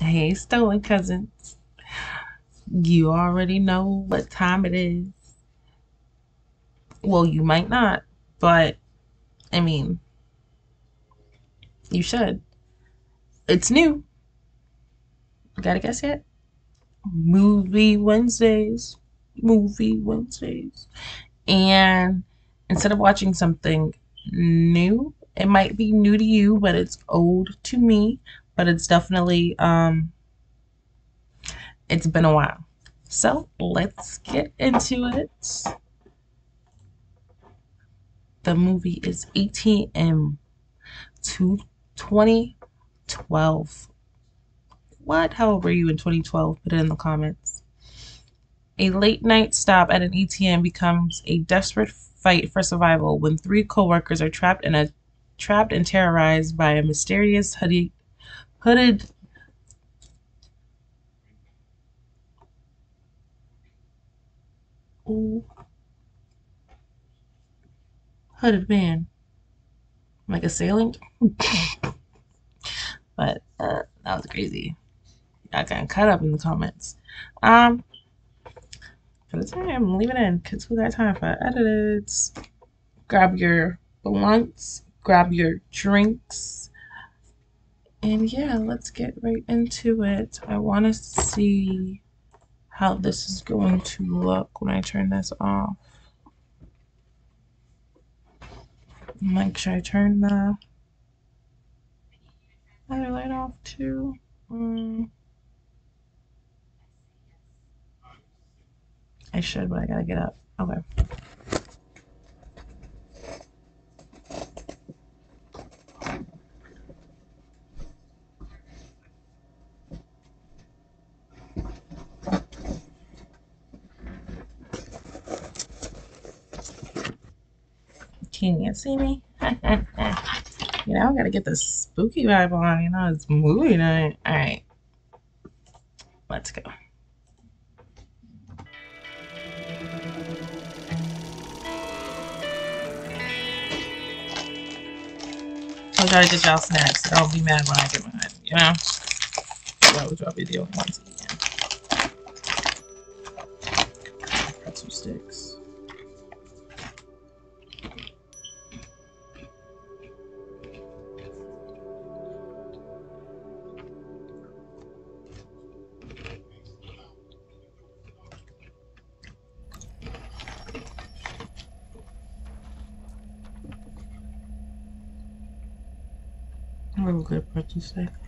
Hey, Stolen Cousins. You already know what time it is. Well, you might not, but I mean, you should. It's new. Got a guess yet? Movie Wednesdays. Movie Wednesdays. And instead of watching something new, it might be new to you, but it's old to me but it's definitely um it's been a while. So let's get into it. The movie is ATM to 2012. What? How old were you in 2012? Put it in the comments. A late night stop at an ATM becomes a desperate fight for survival when three coworkers are trapped in a trapped and terrorized by a mysterious hoodie hooded. Ooh. hooded man. Like a assailant but uh, that was crazy. I got cut up in the comments. Um for the time leave it in because who got time for edits. Grab your blunts grab your drinks and yeah, let's get right into it. I want to see how this is going to look when I turn this off. Make sure I turn the other light off too. Um, I should, but I gotta get up. Okay. Can you see me? you know, I gotta get the spooky vibe on. You know, it's movie night. All right, let's go. Try to get y'all snacks. Don't be mad when I get mine. You know, I will drop video once again. Pretzel Good pretty safe. She's doing all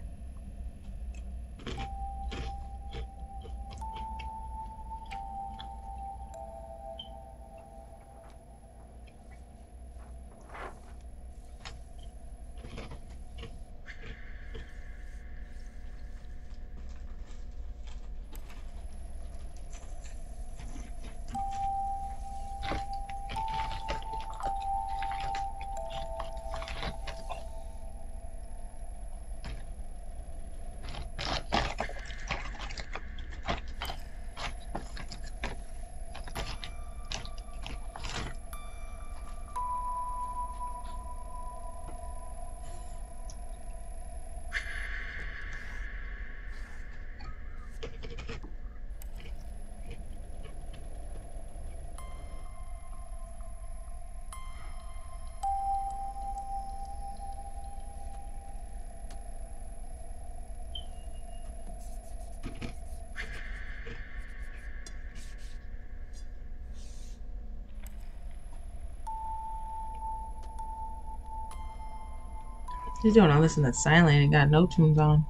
this in the silent and got no tunes on.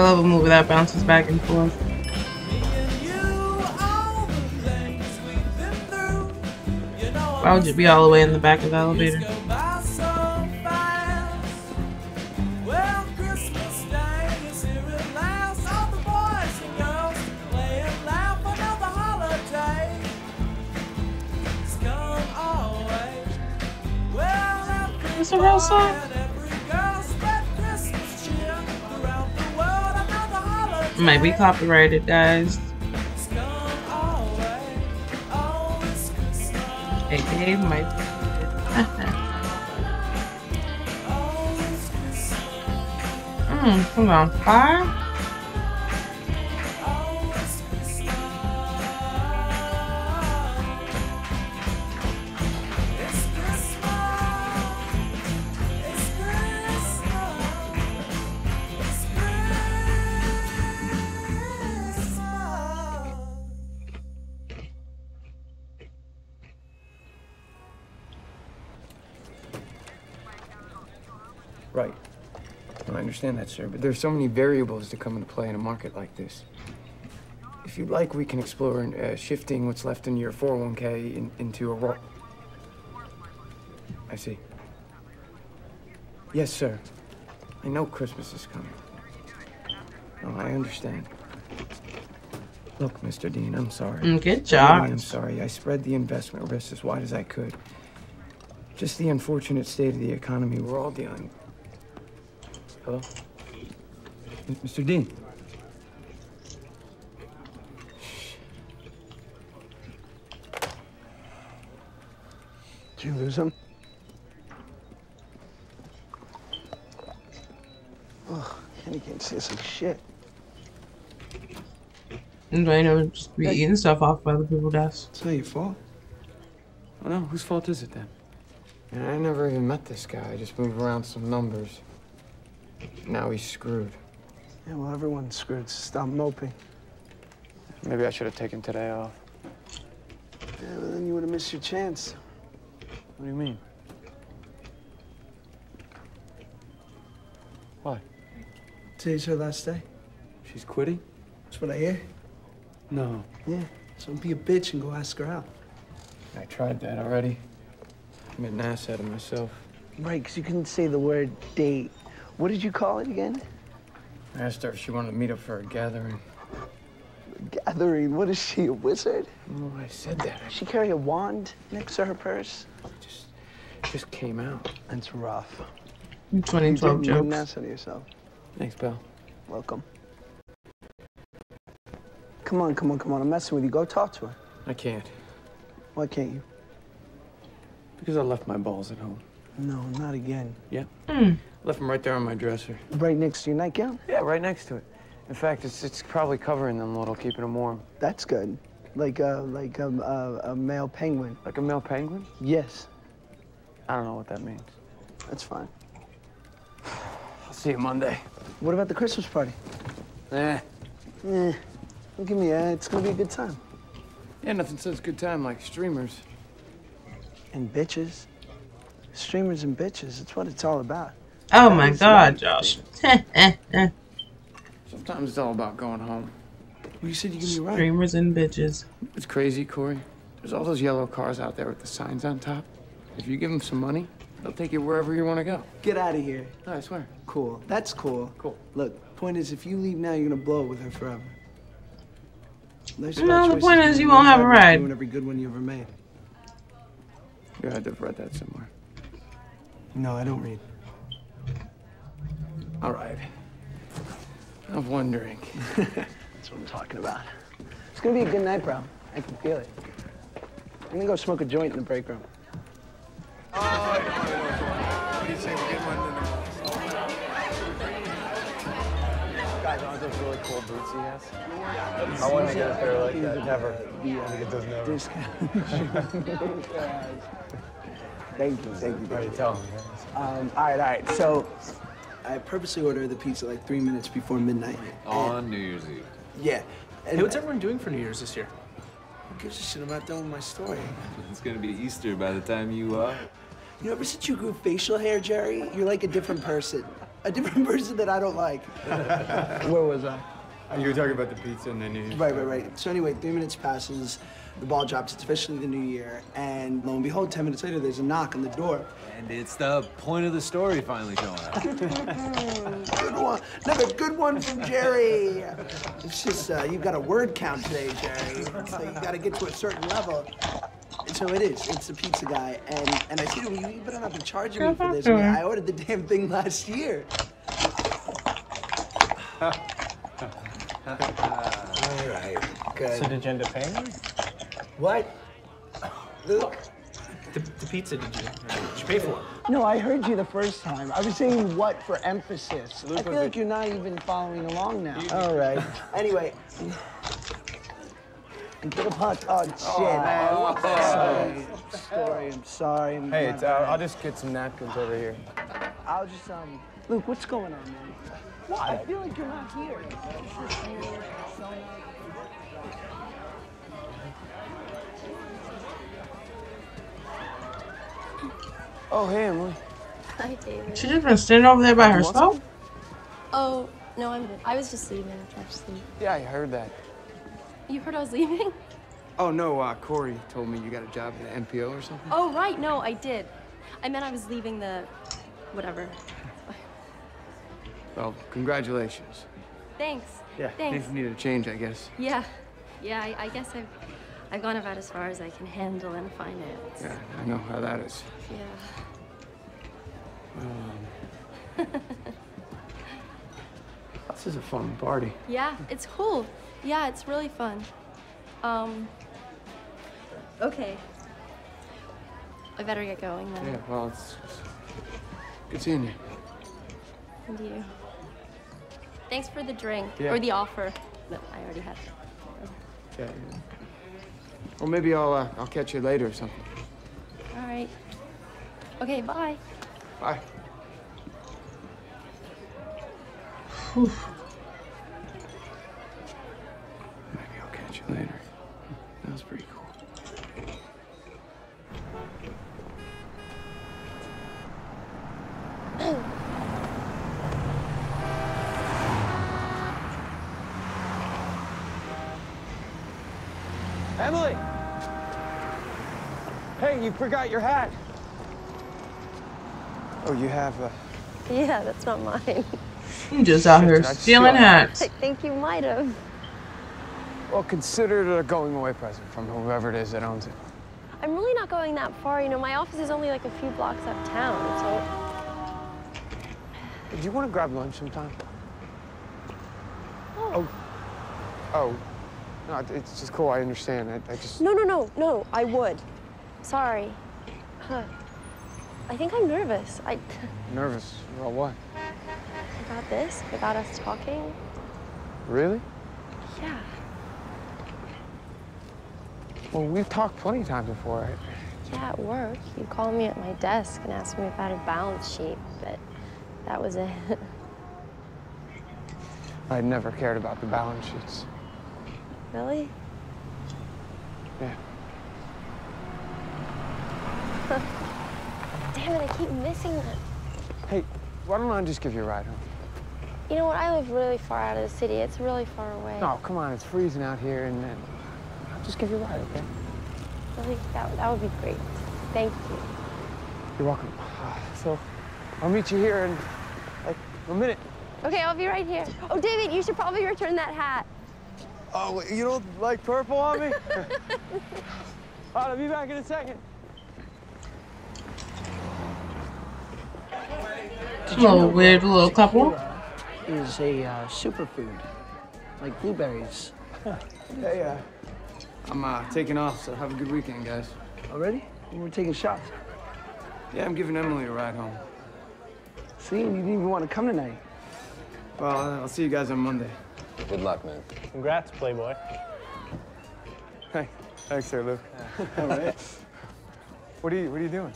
I love a movie that bounces back and forth. Why would you be all the way in the back of the elevator? Copyrighted, guys. AKA might Hmm, come on, five? Sir, but there's so many variables to come into play in a market like this. If you'd like, we can explore uh, shifting what's left in your 401k in, into a Roth. I see. Yes, sir. I know Christmas is coming. Oh, I understand. Look, Mr. Dean, I'm sorry. Mm, Good job. I'm sorry. I spread the investment risk as wide as I could. Just the unfortunate state of the economy we're all dealing with. Hello? M- Mr. Dean? Did you lose him? Ugh, Kenny can't see some shit. And I know just be eating stuff off by other people's desks. It's not your fault. Oh, no. Whose fault is it then? And I never even met this guy. I just moved around some numbers. Now he's screwed. Yeah, well, everyone's screwed. Stop moping. Maybe I should have taken today off. Yeah, but then you would have missed your chance. What do you mean? Why? Today's her last day. She's quitting? That's what I hear. No. Yeah. So be a bitch and go ask her out. I tried that already. I made an ass out of myself. Right, because you couldn't say the word date. What did you call it again? I asked her if she wanted to meet up for a gathering. Gathering. What is she, a wizard? Oh, I said that. Does she carry a wand next to her purse? I just, just came out. That's rough. 2012 you did an jokes. ass out of yourself. Thanks, pal. Welcome. Come on, come on, come on. I'm messing with you. Go talk to her. I can't. Why can't you? Because I left my balls at home. No, not again. Yeah? Mm. Left them right there on my dresser. Right next to your nightgown? Yeah, right next to it. In fact, it's, it's probably covering them a little, keeping them warm. That's good. Like a like a, a, a male penguin. Like a male penguin? Yes, I don't know what that means. that's fine. I'll see you Monday. What about the Christmas party? Eh. Eh, don't give me a. It's gonna be a good time. Yeah, nothing says good time like streamers. And bitches, streamers and bitches. That's what it's all about. Oh That my god, right. Josh. Sometimes it's all about going home. Well, you said you give be right. Streamers and bitches. It's crazy, Corey. There's all those yellow cars out there with the signs on top. If you give them some money, they'll take you wherever you want to go. Get out of here. No, I swear. Cool. That's cool. Cool. Look, point is, if you leave now, you're gonna blow it with her forever. Nice No, the point is you won't have a ride. Doing every good one you ever made. You had to have read that somewhere. No, I don't read. All right. I'm wondering. That's what I'm talking about. It's gonna be a good night, bro. I can feel it. I'm gonna go smoke a joint in the break room. Guys, I just really cool boots he has? I want to get a pair like that. Never. Yeah, It does never. Discount. thank you, thank you. All right, tell him. Um, all right, all right. So, I purposely ordered the pizza like three minutes before midnight. On New Year's Eve. Yeah. And Hey, what's everyone doing for New Year's this year? Who gives a shit? I'm not done with my story. It's gonna be Easter by the time you uh You know, ever since you grew facial hair, Jerry, you're like a different person. A different person that I don't like. Where was I? You were talking about the pizza and then you. Right, right, right. So anyway, three minutes passes, the ball drops. It's officially the new year, and lo and behold, ten minutes later, there's a knock on the door. and it's the point of the story finally showing up. Good one, another good one from Jerry. It's just uh, you've got a word count today, Jerry. So you've got to get to a certain level. So it is. It's the pizza guy, and and I see you. You better not be charging me for this. I, mean, I ordered the damn thing last year. All right, good. So did you end up paying me? What? Luke? The, the pizza, did you, did you pay for it? No, I heard you the first time. I was saying what for emphasis. I feel like you're not even following along now. All right. Anyway. Get a punch. Oh, shit. Sorry. Sorry. I'm sorry. I'm Hey, it's, uh, I'll just get some napkins over here. I'll just, um... Luke, what's going on, man? What? I feel like you're not here. Oh, hey, Emily. Hi, David. She just been sitting over there by herself. Oh, no, I'm good. I was just leaving. Actually, Yeah, I heard that. you heard I was leaving? Oh no, uh, Corey told me you got a job at the NPO or something. Oh, right. No, I did. I meant I was leaving the, whatever. Well, congratulations. Thanks. Yeah. Thanks. Need a change, I guess. Yeah. Yeah. I, I guess I've, I've gone about as far as I can handle in finance. Yeah, I know how that is. Yeah. This is a fun party. Yeah. It's cool. Yeah, it's really fun. Um. Okay. I better get going then. Yeah, well, it's, it's good seeing you. And you. Thanks for the drink Yeah. or the offer. No, I already had. Yeah. yeah. Well, maybe I'll uh, I'll catch you later or something. All right. Okay. Bye. Bye. Maybe I'll catch you later. That was pretty cool. Emily! Hey, you forgot your hat. Oh, you have a. Yeah, that's not mine. I'm just out here Did I stealing hats. I think you might have. Well, consider it a going away present from whoever it is that owns it. I'm really not going that far. You know, my office is only like a few blocks uptown, so. Do you want to grab lunch sometime? Oh. oh. Oh. No, it's just cool. I understand. I, I just. No, no, no, no. I would. Sorry. Huh. I think I'm nervous. I, Nervous. Well, what? about this, without us talking. Really? Yeah. Well, we've talked plenty of times before. Right? Yeah, at work. You called me at my desk and asked me I had a balance sheet, but that was it. I'd never cared about the balance sheets. really? Yeah. Damn it, I keep missing them. Hey, why don't I just give you a ride home? You know what? I live really far out of the city. It's really far away. No, come on. It's freezing out here, and then I'll just give you a ride, okay? Really, that, that would be great. Thank you. You're welcome. So, I'll meet you here in like a minute. Okay, I'll be right here. Oh, David, you should probably return that hat. Oh, you don't like purple on me? All right, I'll be back in a second. Little weird little couple. Is a uh, superfood, like blueberries. Hey, uh, I'm uh, taking off, so have a good weekend, guys. Already? We're taking shots. Yeah, I'm giving Emily a ride home. See, you didn't even want to come tonight. Well, uh, I'll see you guys on Monday. Good luck, man. Congrats, Playboy. Hey, thanks, sir, Luke. All right. What are you What are you doing?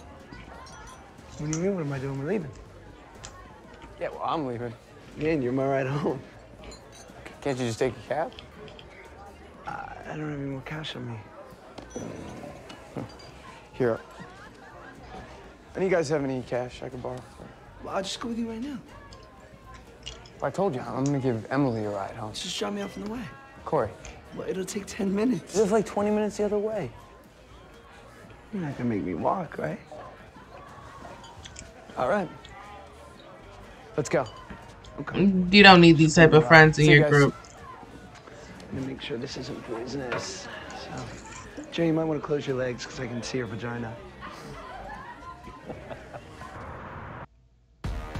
What do you mean? What am I doing? We're leaving. Yeah, well, I'm leaving. And you're my ride home. Can't you just take a cab? I don't have any more cash on me. Here. Any of you guys have any cash I could borrow? Well, I'll just go with you right now. I told you, I'm gonna give Emily a ride home. Just drop me off on the way. Corey. Well, it'll take 10 minutes. It's like 20 minutes the other way. You're not gonna make me walk, right? All right. Let's go. You don't need these type of friends in See you your guys. group. I'm gonna make sure this isn't poisonous. So, Jay, you might want to close your legs because I can see your vagina.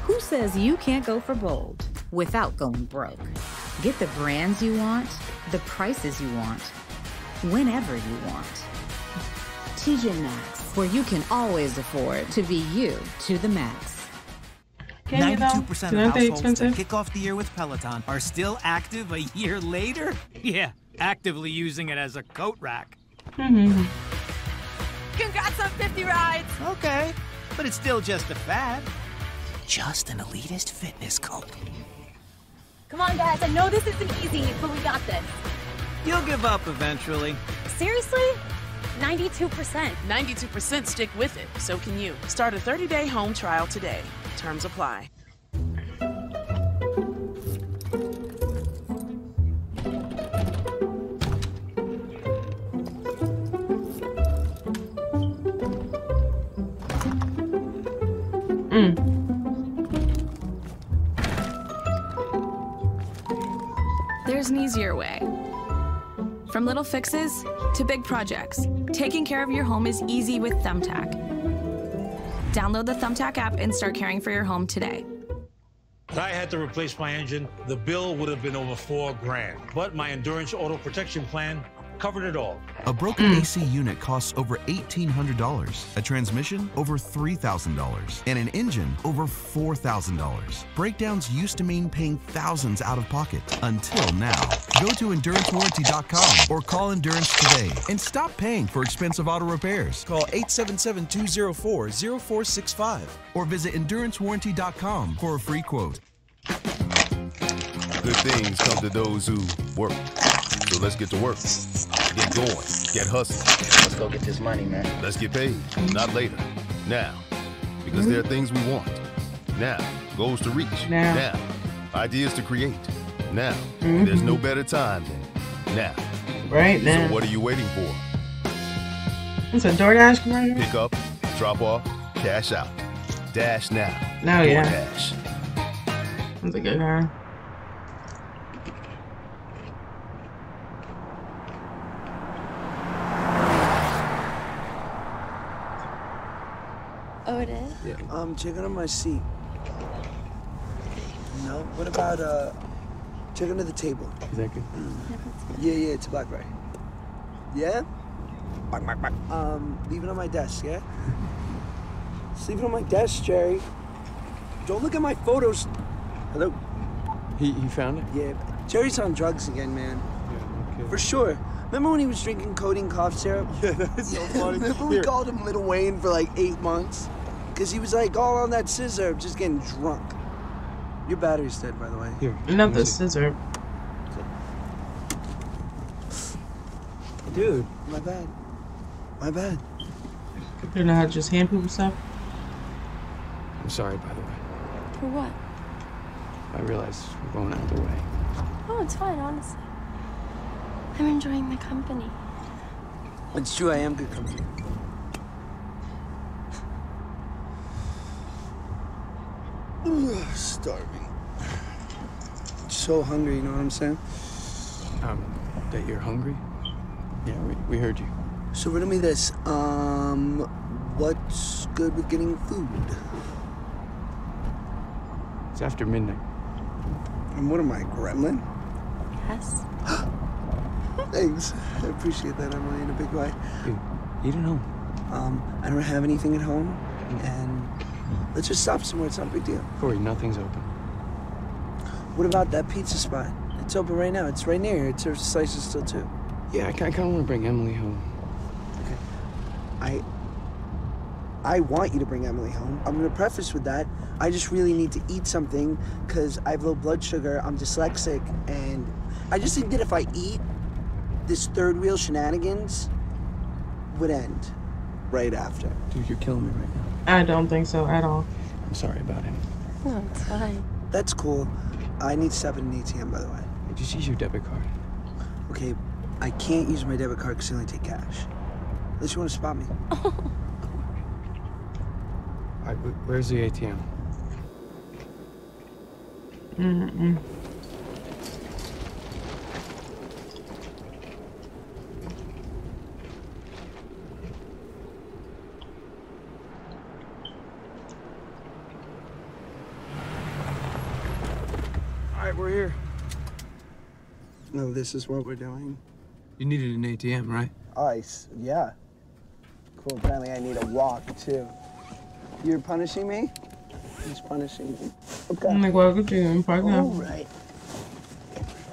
Who says you can't go for bold without going broke? Get the brands you want, the prices you want, whenever you want. TJ Maxx, where you can always afford to be you to the max. Can you though? 92% of households that kick off the year with Peloton are still active a year later? Yeah, actively using it as a coat rack. Mm-hmm. Congrats on 50 rides! Okay, but it's still just a fad. Just an elitist fitness cult. Come on, guys, I know this isn't easy, but we got this. You'll give up eventually. Seriously? 92%. 92% stick with it. So can you. Start a 30 day home trial today. Terms apply. Mm. There's an easier way. From little fixes to big projects, taking care of your home is easy with Thumbtack. Download the Thumbtack app and start caring for your home today. If I had to replace my engine, the bill would have been over four grand. But my Endurance Auto Protection Plan covered it all. A broken hmm. AC unit costs over $1,800, a transmission over $3,000, and an engine over $4,000. Breakdowns used to mean paying thousands out of pocket until now. Go to EnduranceWarranty.com or call Endurance today and stop paying for expensive auto repairs. Call 877-204-0465 or visit EnduranceWarranty.com for a free quote. Good things come to those who work. So let's get to work. Get going. Get hustling. Let's go get this money, man. Let's get paid. Not later. Now. Because there are things we want. Now. Goals to reach. Now. Ideas to create. Now. Mhm. There's no better time than now. Right now. So what are you waiting for? It's a DoorDash commercial. Pick up, drop off, cash out. Dash now. Oh, yeah. DoorDash. That's a good car. Yeah. Um, check under my seat. No. What about uh, check under the table? Is that good? Yeah, yeah, it's a blackberry. Yeah. Um, leave it on my desk. Yeah. Just leave it on my desk, Jerry. Don't look at my photos. Hello. He, he found it? Yeah, Jerry's on drugs again, man. Yeah. For sure. Remember when he was drinking codeine cough syrup? Yeah, that's so funny. Remember we Here. called him Lil Wayne for like eight months? Because he was like all on that sizzurp, just getting drunk. Your battery's dead, by the way. Here. Not the sizzurp. Dude. My bad. My bad. You know how to just hand people stuff? I'm sorry, by the way. For what? I realize we're going out of the way. Oh, it's fine, honestly. I'm enjoying the company. It's true, I am good company. Starving. So hungry, you know what I'm saying? Um, that you're hungry? Yeah, we, we heard you. So riddle me this. Um, what's good with getting food? It's after midnight. And what am I, gremlin? Yes. Thanks. I appreciate that, Emily, in a big way. Dude, eat at home. Um, I don't have anything at home, and let's just stop somewhere. It's not a big deal. Corey, nothing's open. What about that pizza spot? It's open right now. It's right near here. It serves slices still too. Yeah, I kind of want to bring Emily home. Okay. I I want you to bring Emily home. I'm gonna preface with that. I just really need to eat something because I have low blood sugar. I'm dyslexic, and I just think that if I eat, this third wheel shenanigans would end right after. Dude, you're killing me right now. I don't think so at all. I'm sorry about him. No, it's fine. That's cool. I need seven stop at an ATM, by the way. Just use your debit card. Okay, I can't use my debit card because I only take cash. Unless you want to spot me. All right, where's the ATM? Mm-mm. No, this is what we're doing. You needed an ATM, right? Ice, yeah. Cool. Apparently, I need a walk too. You're punishing me? He's punishing me. Okay. I'm like, well, good to you. Fuck All now. right.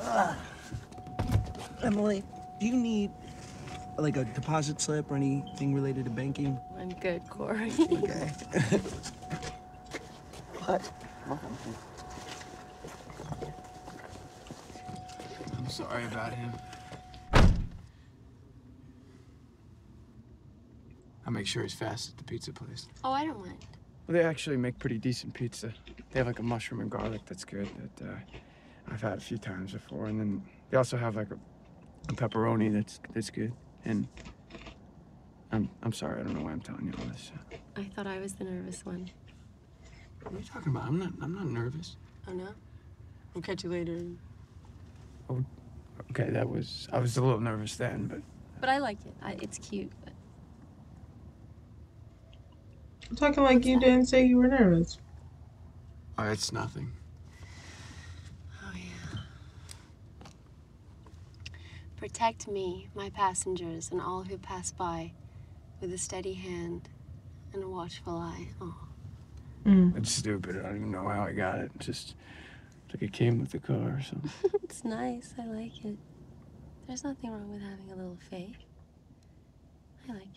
Ah. Emily, do you need like a deposit slip or anything related to banking? I'm good, Corey. Okay. what? Sorry about him. I'll make sure he's fast at the pizza place. Oh, I don't mind. Well, they actually make pretty decent pizza. They have like a mushroom and garlic that's good that uh, I've had a few times before, and then they also have like a, a pepperoni that's that's good. And I'm I'm sorry, I don't know why I'm telling you all this. I thought I was the nervous one. What are you talking about? I'm not I'm not nervous. Oh, no? We'll catch you later. Oh, okay, that was I was a little nervous then, but But I like it. I, it's cute. But I'm talking like you didn't say you were nervous. oh, it's nothing. Oh, yeah. Protect me, my passengers, and all who pass by with a steady hand and a watchful eye. Oh. It's stupid. I don't even know how I got it. Just like it came with the car or something. it's nice. I like it. There's nothing wrong with having a little faith. I like it.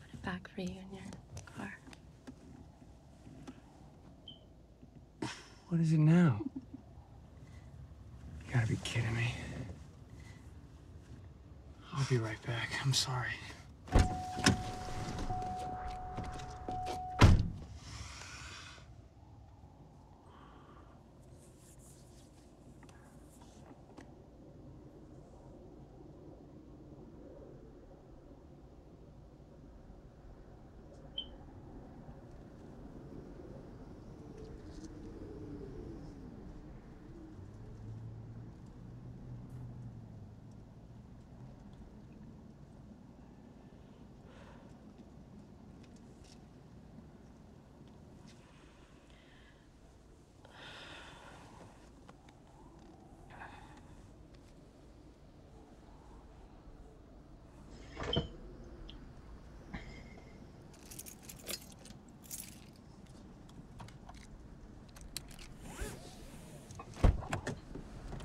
Put it back for you in your car. What is it now? You gotta be kidding me. I'll be right back. I'm sorry.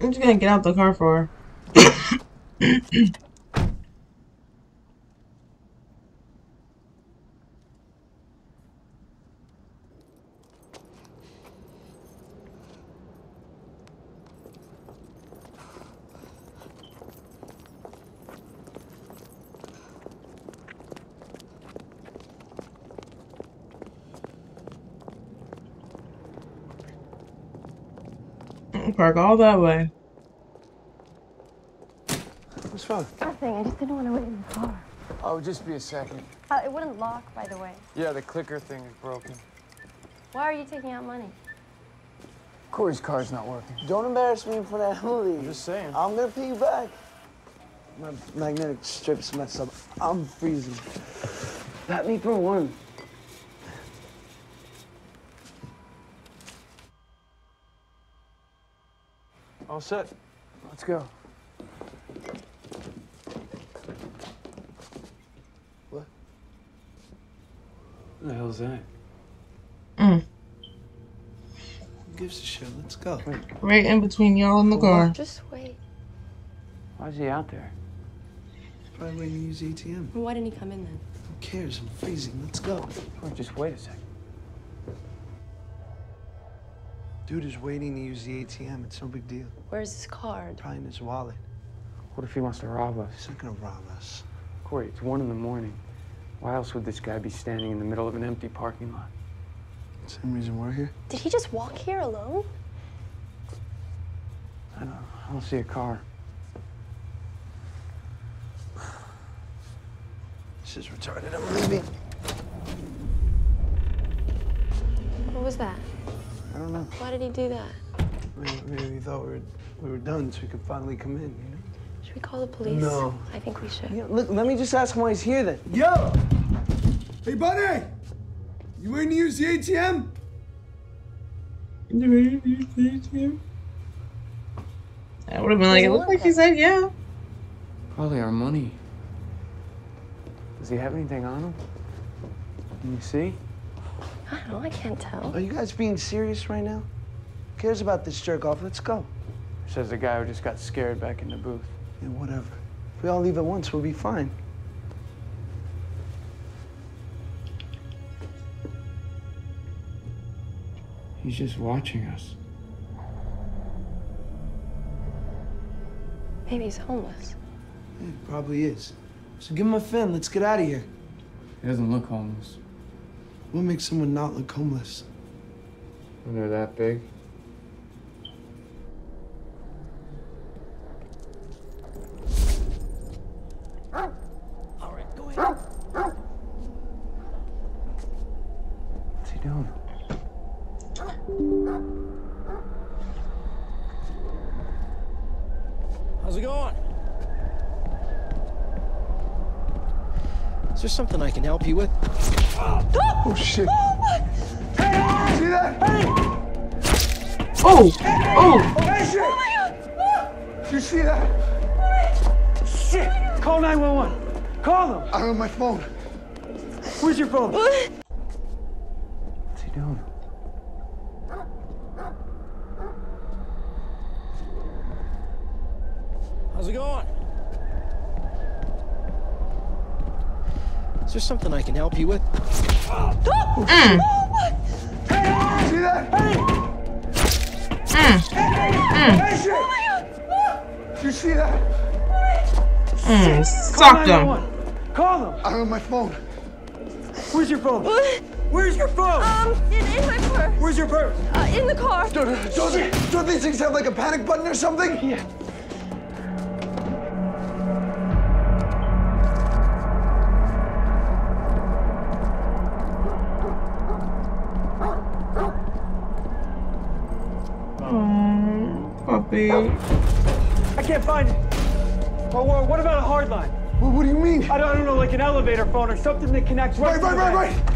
I'm just gonna get out the car for her. Park all that way. What's wrong? Nothing. I just didn't want to wait in the car. Oh, just be a second. Uh, it wouldn't lock, by the way. Yeah, the clicker thing is broken. Why are you taking out money? Corey's car's not working. Don't embarrass me in front of Emily. I'm just saying. I'm gonna pay you back. My magnetic strip's messed up. I'm freezing. Pat me for one. All set. Let's go. What? What the hell's that? Mm. Who gives a shit? Let's go. Right in between y'all and the car. Just wait. Why is he out there? Probably waiting to use the ATM. Why didn't he come in then? Who cares? I'm freezing. Let's go. Oh, just wait a second. Dude is waiting to use the ATM. It's no big deal. Where's his card? Probably in his wallet. What if he wants to rob us? He's not gonna rob us. Corey, it's one in the morning. Why else would this guy be standing in the middle of an empty parking lot? Same reason we're here. Did he just walk here alone? I don't, I don't see a car. This is retarded. I'm leaving. What was that? I don't know. Why did he do that? Maybe, maybe we thought we were, we were done so we could finally come in, you know? Should we call the police? No. I think we should. Yeah, look, let me just ask him why he's here then. Yo! Hey, buddy! You waiting to use the ATM? I would have been like, it looked like he said yeah. Probably our money. Does he have anything on him? Can you see? I don't know. I can't tell. Are you guys being serious right now? Who cares about this jerk off? Let's go. Says the guy who just got scared back in the booth. Yeah, whatever. If we all leave at once, we'll be fine. He's just watching us. Maybe he's homeless. Yeah, he probably is. So give him a fin. Let's get out of here. He doesn't look homeless. What makes someone not look homeless? When they're that big. What's he doing? How's it going? Is there something I can help you with? Oh, shit. Hey! See that? Hey! Oh! Oh! Hey, shit! Did you see that? Shit! Call 911. Call them. I don't have my phone. Where's your phone? What's he doing? How's it going? Is there something I can help you with? Mm. See that? Hey! Mm. Mm. Hey, shit! Did you see that? Mm. Sucked him. Call them. I don't have my phone. Where's your phone? Where's your phone? Um, in, in my purse. Where's your purse? Uh, in the car. Don't, don't, don't these things have like a panic button or something? Yeah. Can't find it. Or, or what about a hard line? What, what do you mean? I don't, I don't know, like an elevator phone or something that connects right Right, right, right, right.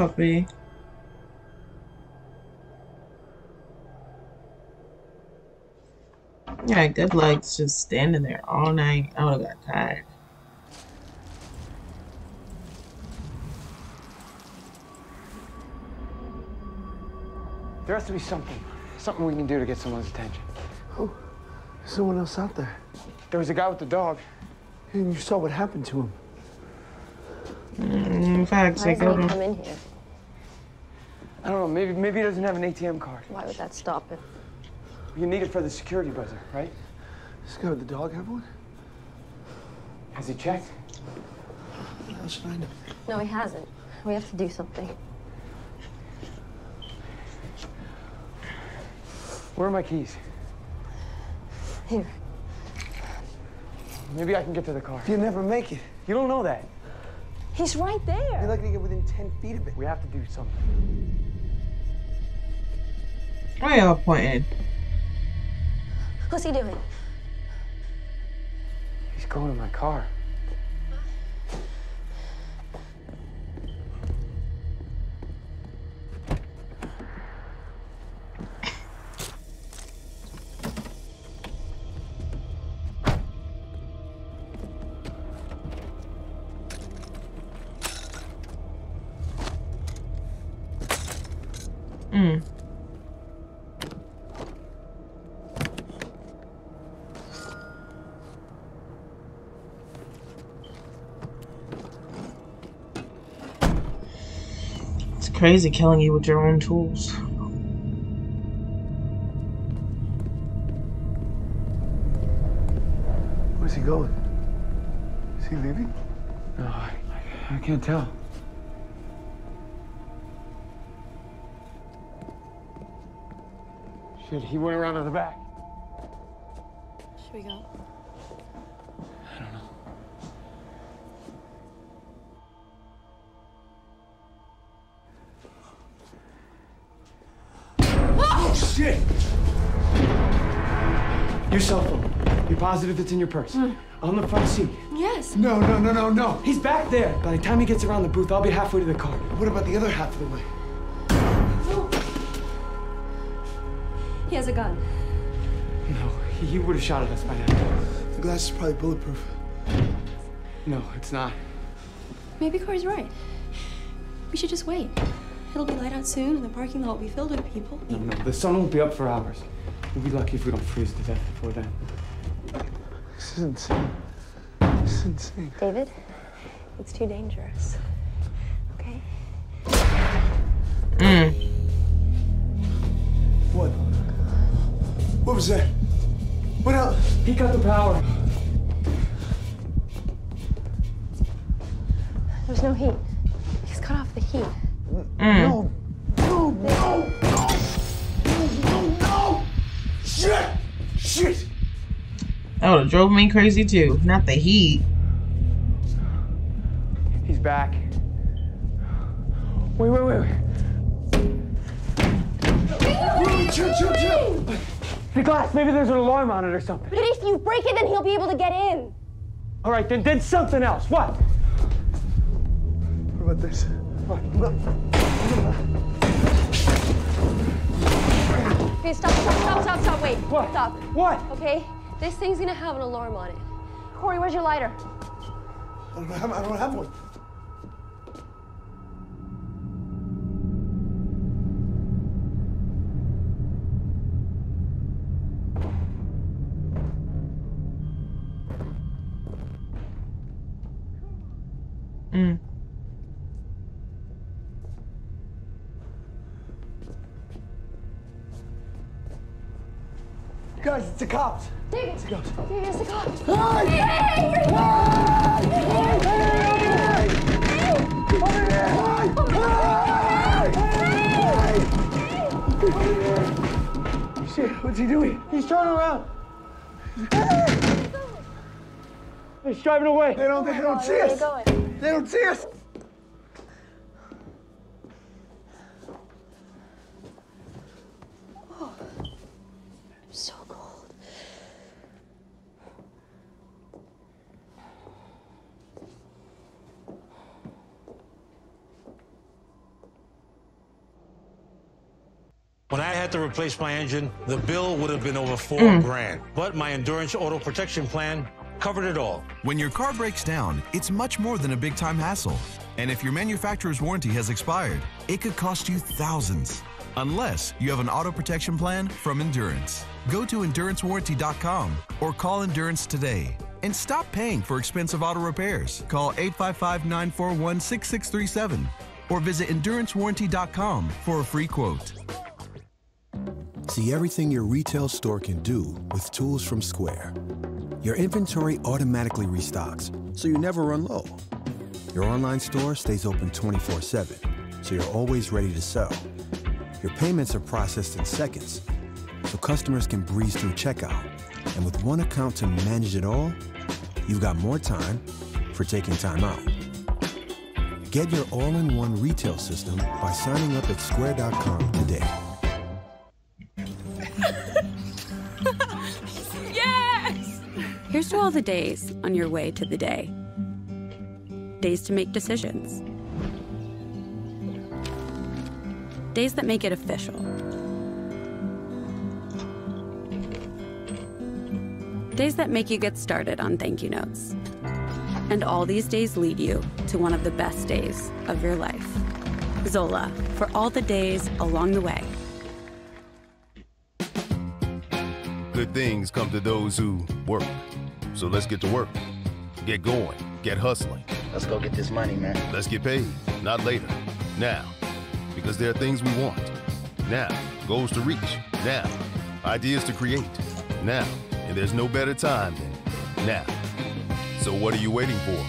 Puppy. Yeah, good legs just standing there all night. I would have got tired. There has to be something. Something we can do to get someone's attention. Who? There's someone else out there. There was a guy with the dog. And you saw what happened to him. Mm, facts, Why I doesn't he come in here? I don't know, maybe maybe he doesn't have an ATM card. Why would that stop him? You need it for the security buzzer, right? This guy with the dog have one? Has he checked? How should I know? No, he hasn't. We have to do something. Where are my keys? Here. Maybe I can get to the car. You'll never make it. You don't know that. He's right there. You're lucky to get within 10 feet of it. We have to do something. Why y'all pointing? What's he doing? He's going to my car. Crazy killing you with your own tools. Where's he going? Is he leaving? No, I, I, I can't tell. Shit, he went around to the back. Should we go? Shit! Your cell phone. You're positive it's in your purse? Hmm. On the front seat. Yes. No, no, no, no, no. He's back there. By the time he gets around the booth, I'll be halfway to the car. What about the other half of the way? He has a gun. No, he, he would have shot at us by now. The glass is probably bulletproof. No, it's not. Maybe Corey's right. We should just wait. It'll be light out soon, and the parking lot will be filled with people. No, no, the sun won't be up for hours. We'll be lucky if we don't freeze to death before then. This is insane. This is insane. David, it's too dangerous. Okay? Mm. What? What was that? What else? He cut the power. There's no heat. He's cut off the heat. Drove me crazy too. Not the heat. He's back. Wait, wait, wait. Wait, chill, chill, chill. The glass, maybe there's an alarm on it or something. But if you break it, then he'll be able to get in. All right, then, then something else. What? What about this? Okay, stop, stop, stop, stop, stop. Wait. What? Stop. What? Okay? This thing's gonna have an alarm on it. Corey, where's your lighter? I don't have, I don't have one. Mm. Guys, it's the cops. David, It's the cops. David, it's the cops. Hey! Hey! Shit, what's he doing? He's turning around. He's driving away. They don't, they don't see us. They don't see us. When I had to replace my engine, the bill would have been over four Mm. grand. But my Endurance Auto Protection Plan covered it all. When your car breaks down, it's much more than a big time hassle. And if your manufacturer's warranty has expired, it could cost you thousands. Unless you have an auto protection plan from Endurance. Go to endurancewarranty.com or call Endurance today and stop paying for expensive auto repairs. Call 855 941 6637 or visit endurancewarranty.com for a free quote. See everything your retail store can do with tools from Square. Your inventory automatically restocks, so you never run low. Your online store stays open 24 7, so you're always ready to sell. Your payments are processed in seconds, so customers can breeze through checkout. And with one account to manage it all, you've got more time for taking time out. Get your all-in-one retail system by signing up at square.com today. To all the days on your way to the day. Days to make decisions. Days that make it official. Days that make you get started on thank you notes. And all these days lead you to one of the best days of your life. Zola, for all the days along the way. Good things come to those who work. So let's get to work. Get going. Get hustling. Let's go get this money, man. Let's get paid. Not later. Now. Because there are things we want. Now. Goals to reach. Now. Ideas to create. Now. And there's no better time than now. So what are you waiting for?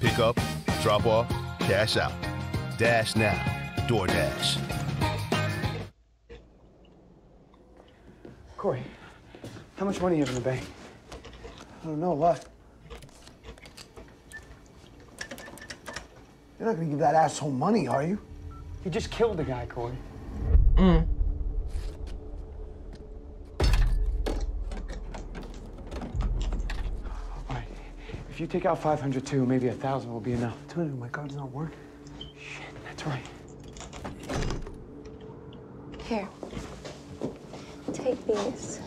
Pick up, drop off, cash out. Dash now. DoorDash. Corey, how much money you have in the bank? I don't know, what? You're not gonna give that asshole money, are you? You just killed the guy, Corey. Mm. All right, if you take out 500 too, maybe a thousand will be enough. Dude, my card's not working. Shit, that's right. Here. Take these.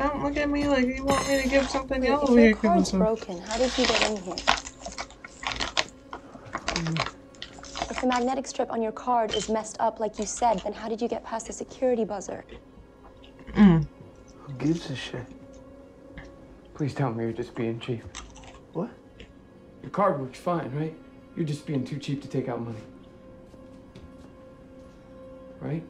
Don't look at me like you want me to give something Wait, else if over your here. Give card's broken, how did you get in here? If the magnetic strip on your card is messed up like you said, then how did you get past the security buzzer? Mm. Who gives a shit? Please tell me you're just being cheap. What? Your card works fine, right? You're just being too cheap to take out money. Right?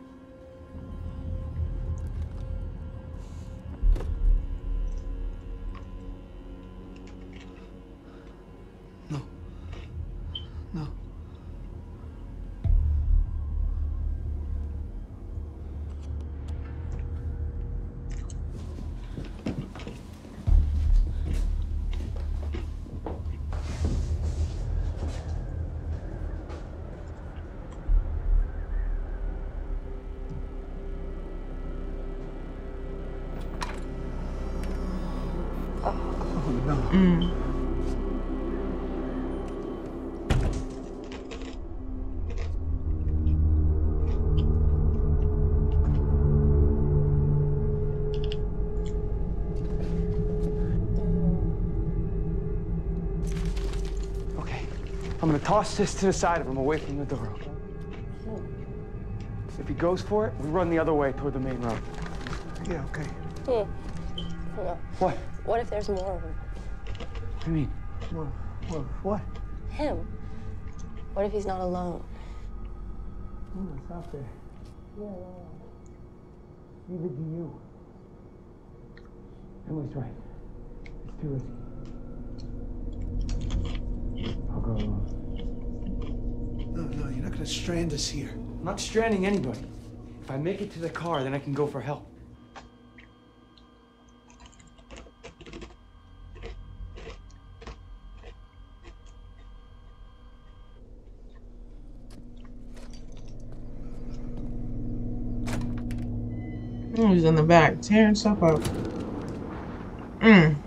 This to the side of him away from the door. If he goes for it, we run the other way toward the main road. Yeah, okay. Hmm. No. What? What if there's more of him? What do you mean? What? What? What? Him? What if he's not alone? Oh, it's out there. Yeah, yeah, yeah. Neither do you. Emily's right. It's too risky. I'll go alone. No, no, you're gonna strand us here. I'm not stranding anybody. If I make it to the car, then I can go for help. He's in the back tearing stuff up. Mm.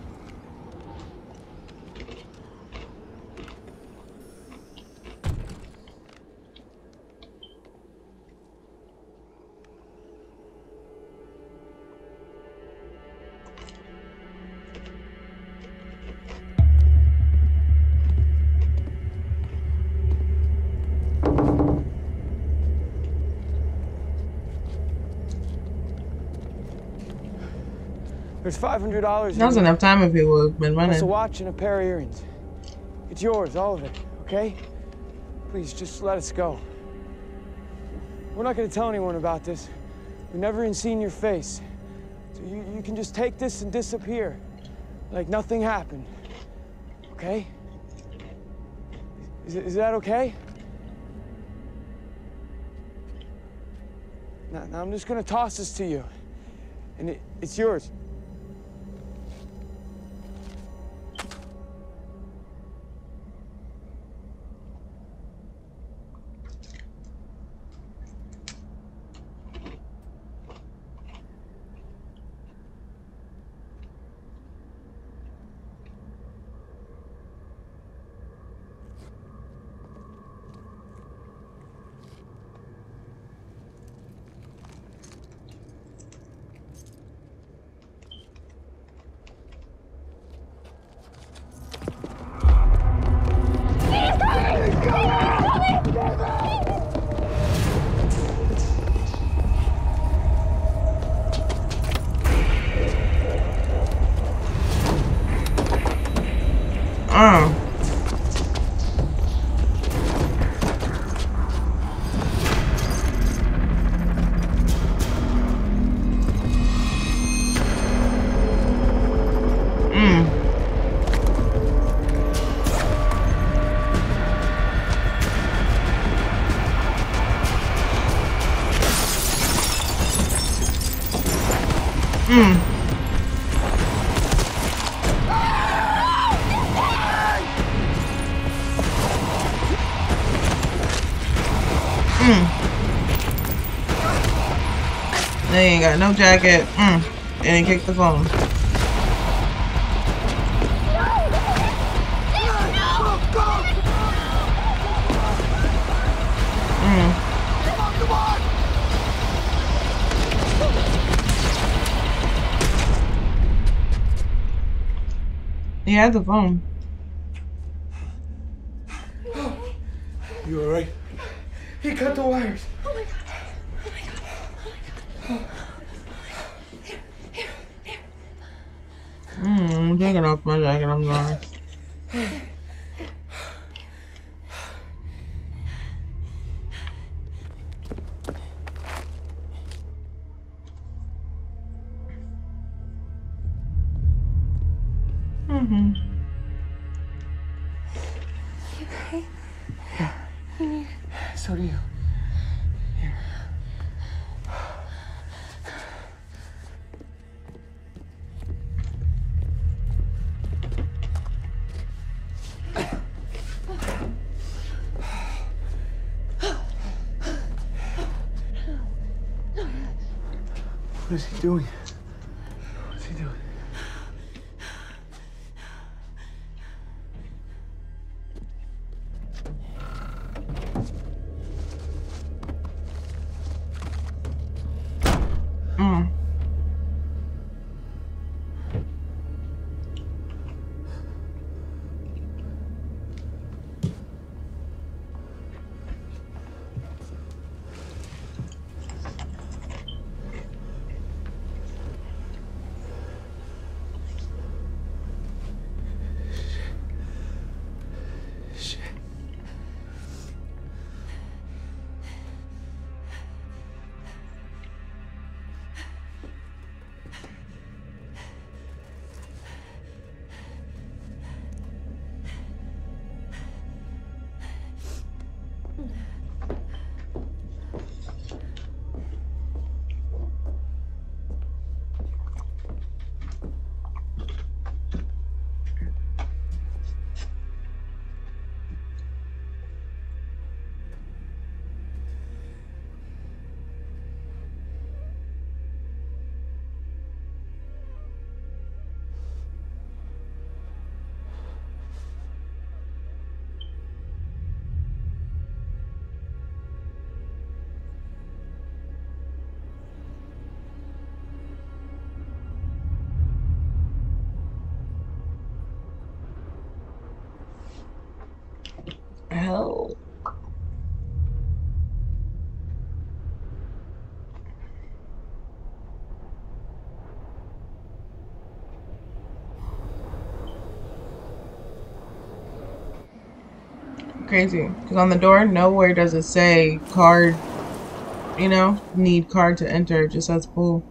There's $500. That was enough time if he would have been It's a watch and a pair of earrings. It's yours, all of it, okay? Please, just let us go. We're not gonna tell anyone about this. We've never even seen your face. So you, you can just take this and disappear. Like nothing happened. Okay? Is, is that okay? Now, now I'm just gonna toss this to you. And it, it's yours. Got no jacket. Mm. And he kicked the phone. Mm. He had the phone. Doing? crazy. Because on the door, nowhere does it say card, you know, need card to enter. It just says pool.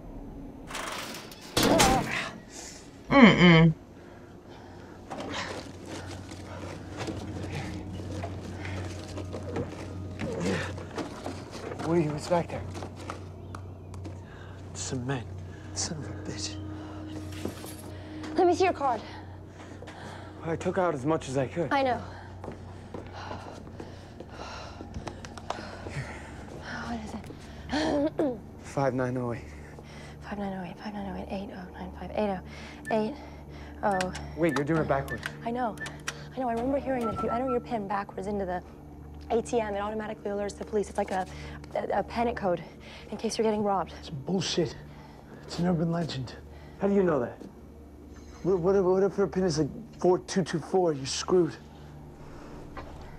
Mm-mm. What are you? What's there? Some men. Son of a bitch. Let me see your card. I took out as much as I could. I know. 5908. 5908, 5908, 8095, 8080. Wait, you're doing it backwards. I know. I know. I remember hearing that if you enter your PIN backwards into the ATM, it automatically alerts the police. It's like a, a, a panic code in case you're getting robbed. It's bullshit. It's an urban legend. How do you know that? What, what, if- what if her pin is like 4224? You're screwed.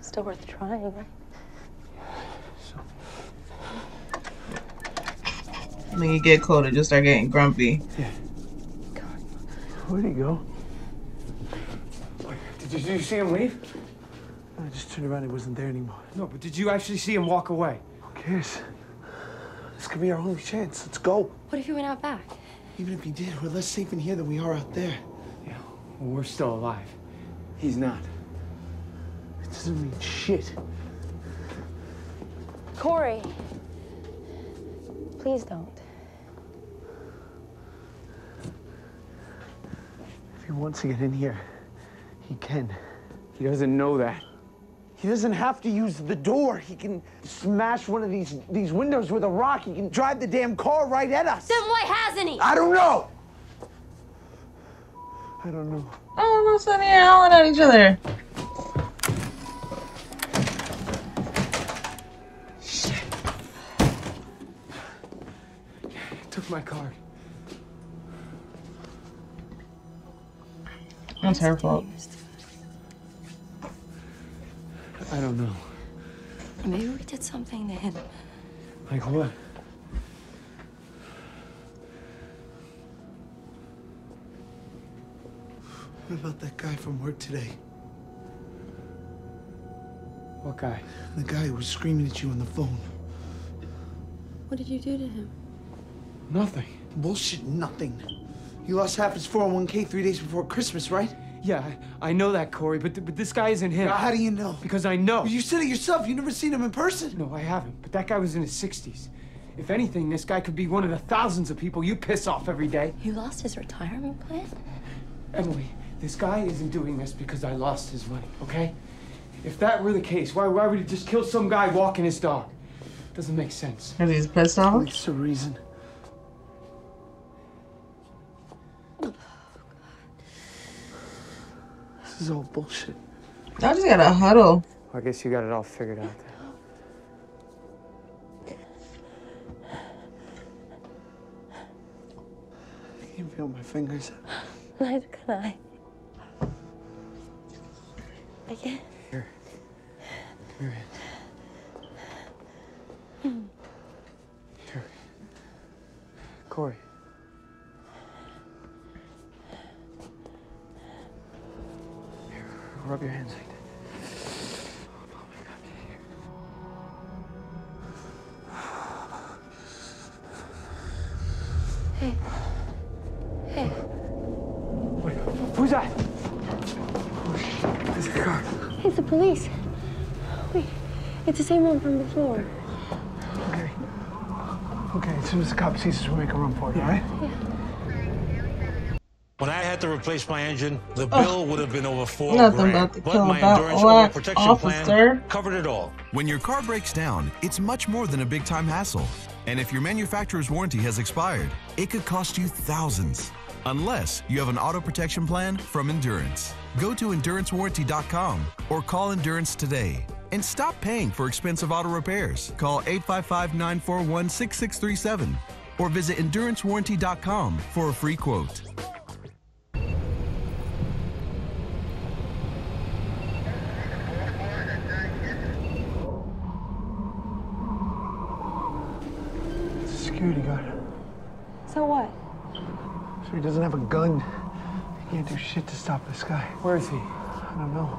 Still worth trying, right? When you get cold, colder, just start getting grumpy. Yeah. Where'd he go? Did you, did you see him leave? I just turned around. He wasn't there anymore. No, but did you actually see him walk away? Who cares? This could be our only chance. Let's go. What if he went out back? Even if he did, we're less safe in here than we are out there. Well, we're still alive. He's not. It doesn't mean shit. Corey. Please don't. If he wants to get in here, he can. He doesn't know that. He doesn't have to use the door. He can smash one of these these windows with a rock. He can drive the damn car right at us. Then why hasn't he? I don't know. I don't know. Oh, no, sitting here howling at each other. Took my card. That's her fault. I don't know. Maybe we did something to him. Like what? What about that guy from work today? What guy? The guy who was screaming at you on the phone. What did you do to him? Nothing. Bullshit, nothing. He lost half his 401k three days before Christmas, right? Yeah, I, I know that, Corey, but, th- but this guy isn't him. Now, how do you know? Because I know. You said it yourself. You never seen him in person. No, I haven't. But that guy was in his 60s. If anything, this guy could be one of the thousands of people you piss off every day. You lost his retirement plan? Emily, this guy isn't doing this because I lost his money, okay? If that were the case, why, why would he just kill some guy walking his dog? Doesn't make sense. Because he's pissed off? It's a reason. This is all bullshit. I just gotta huddle. I guess you got it all figured out. I can feel my fingers. Neither can I. I can't. Here. Here. Hmm. Here. Corey. Rub your hands like that. Hey. Hey. Wait, who's that? Oh, There's a car. It's the police. Wait. It's the same one from before. Okay. Okay, as soon as the cop sees us, we'll make a run for it, yeah. all right? When I had to replace my engine, the bill would have been over four Nothing grand. about to but my that endurance black protection officer. plan covered it all. When your car breaks down, it's much more than a big time hassle. And if your manufacturer's warranty has expired, it could cost you thousands. Unless you have an auto protection plan from Endurance. Go to endurancewarranty.com or call Endurance today. And stop paying for expensive auto repairs. Call 855 941 6637 or visit endurancewarranty.com for a free quote. Security guard. So what? So he doesn't have a gun. He can't do shit to stop this guy. Where is he? I don't know.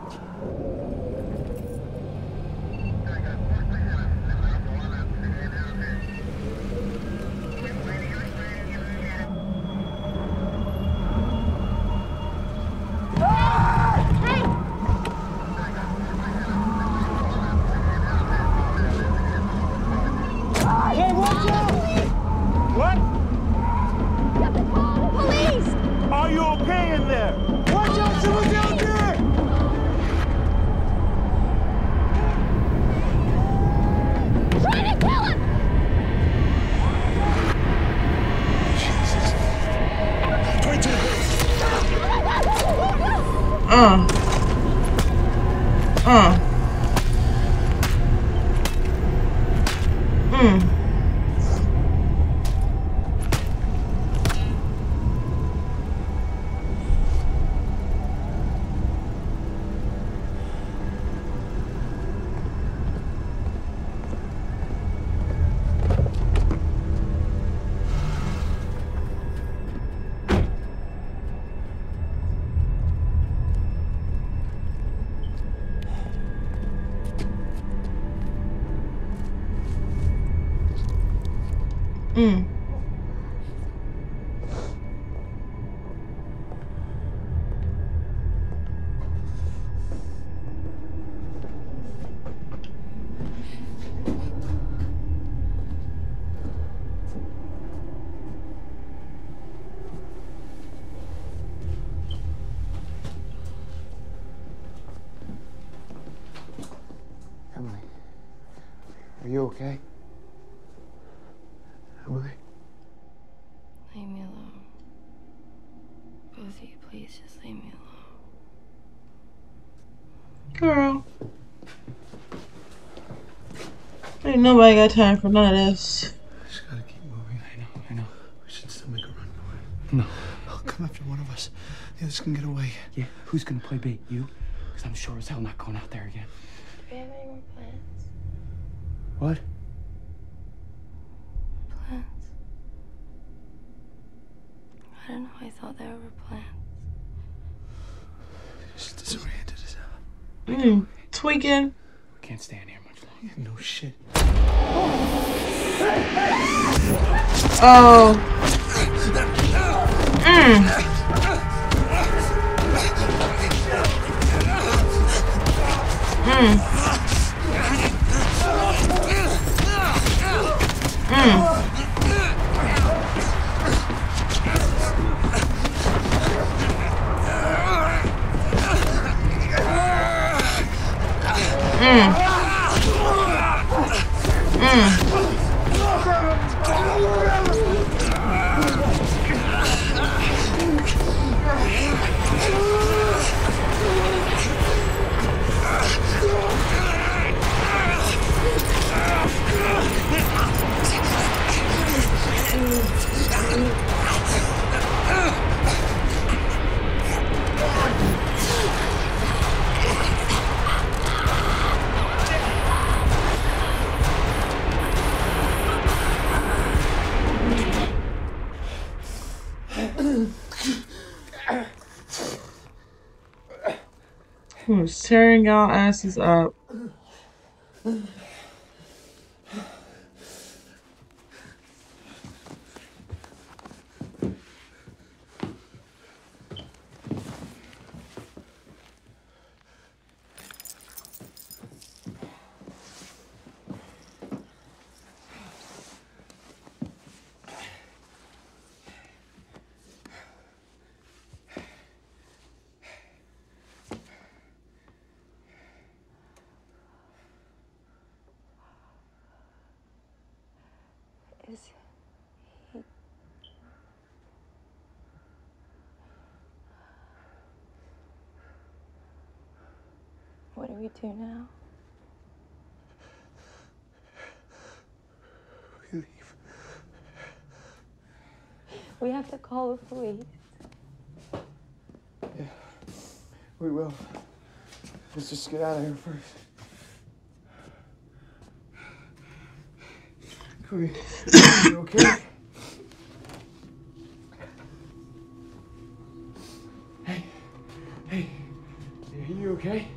Both you, please just leave me alone. Girl. Ain't nobody got time for none of this. Just gotta keep moving. I know, I know. We should still make a run for it. No. I'll come after one of us. The others can get away. Yeah, who's gonna play bait? You? Because I'm sure as hell not going out there again. Do we have any more plans? What? Plans? I don't know. I thought there were plans. Just disoriented as hell. Mm. Tweaking. We can't stay in here much longer. No shit. Oh. Mm. Mm. Mm. Mm. Tearing y'all asses up? Is he? We now? We leave. We have to call the police. Yeah, we will. Let's just get out of here first. Chloe, you okay? Hey, hey, are you okay?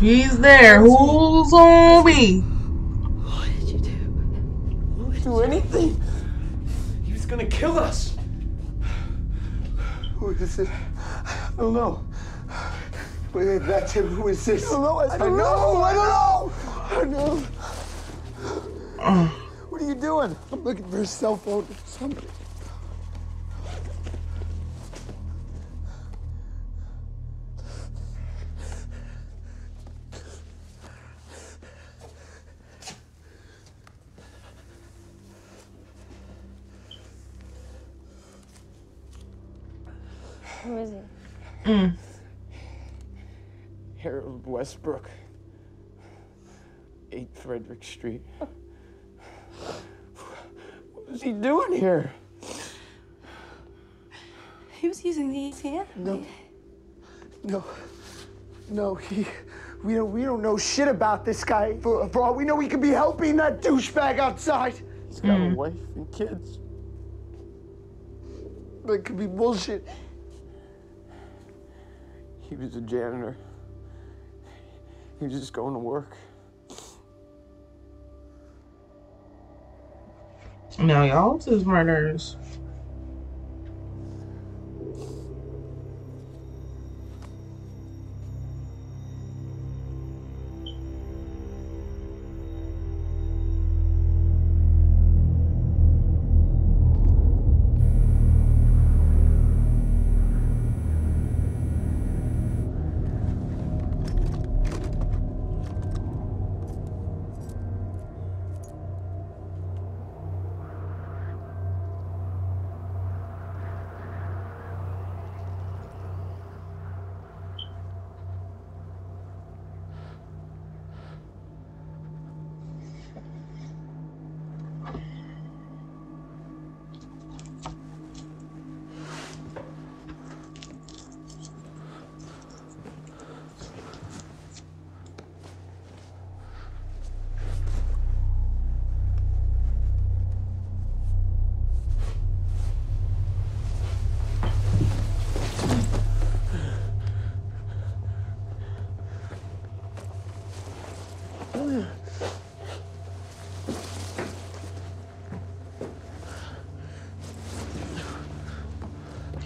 If he's there, who's on me? What did you do Do anything? He was gonna kill us. Who is it? I don't know. Wait, wait, that's him. Who is this? I don't know. I don't know. I don't know. I don't know. What are you doing? I'm looking for a cell phone. Somebody. Westbrook. 8 Frederick Street. What was he doing here? He was using the ATM. No. No. No, he. We don't, we don't know shit about this guy. For, for all we know, he could be helping that douchebag outside. He's got Mm. a wife and kids. That could be bullshit. He was a janitor. He was just going to work. Now y'all is murders.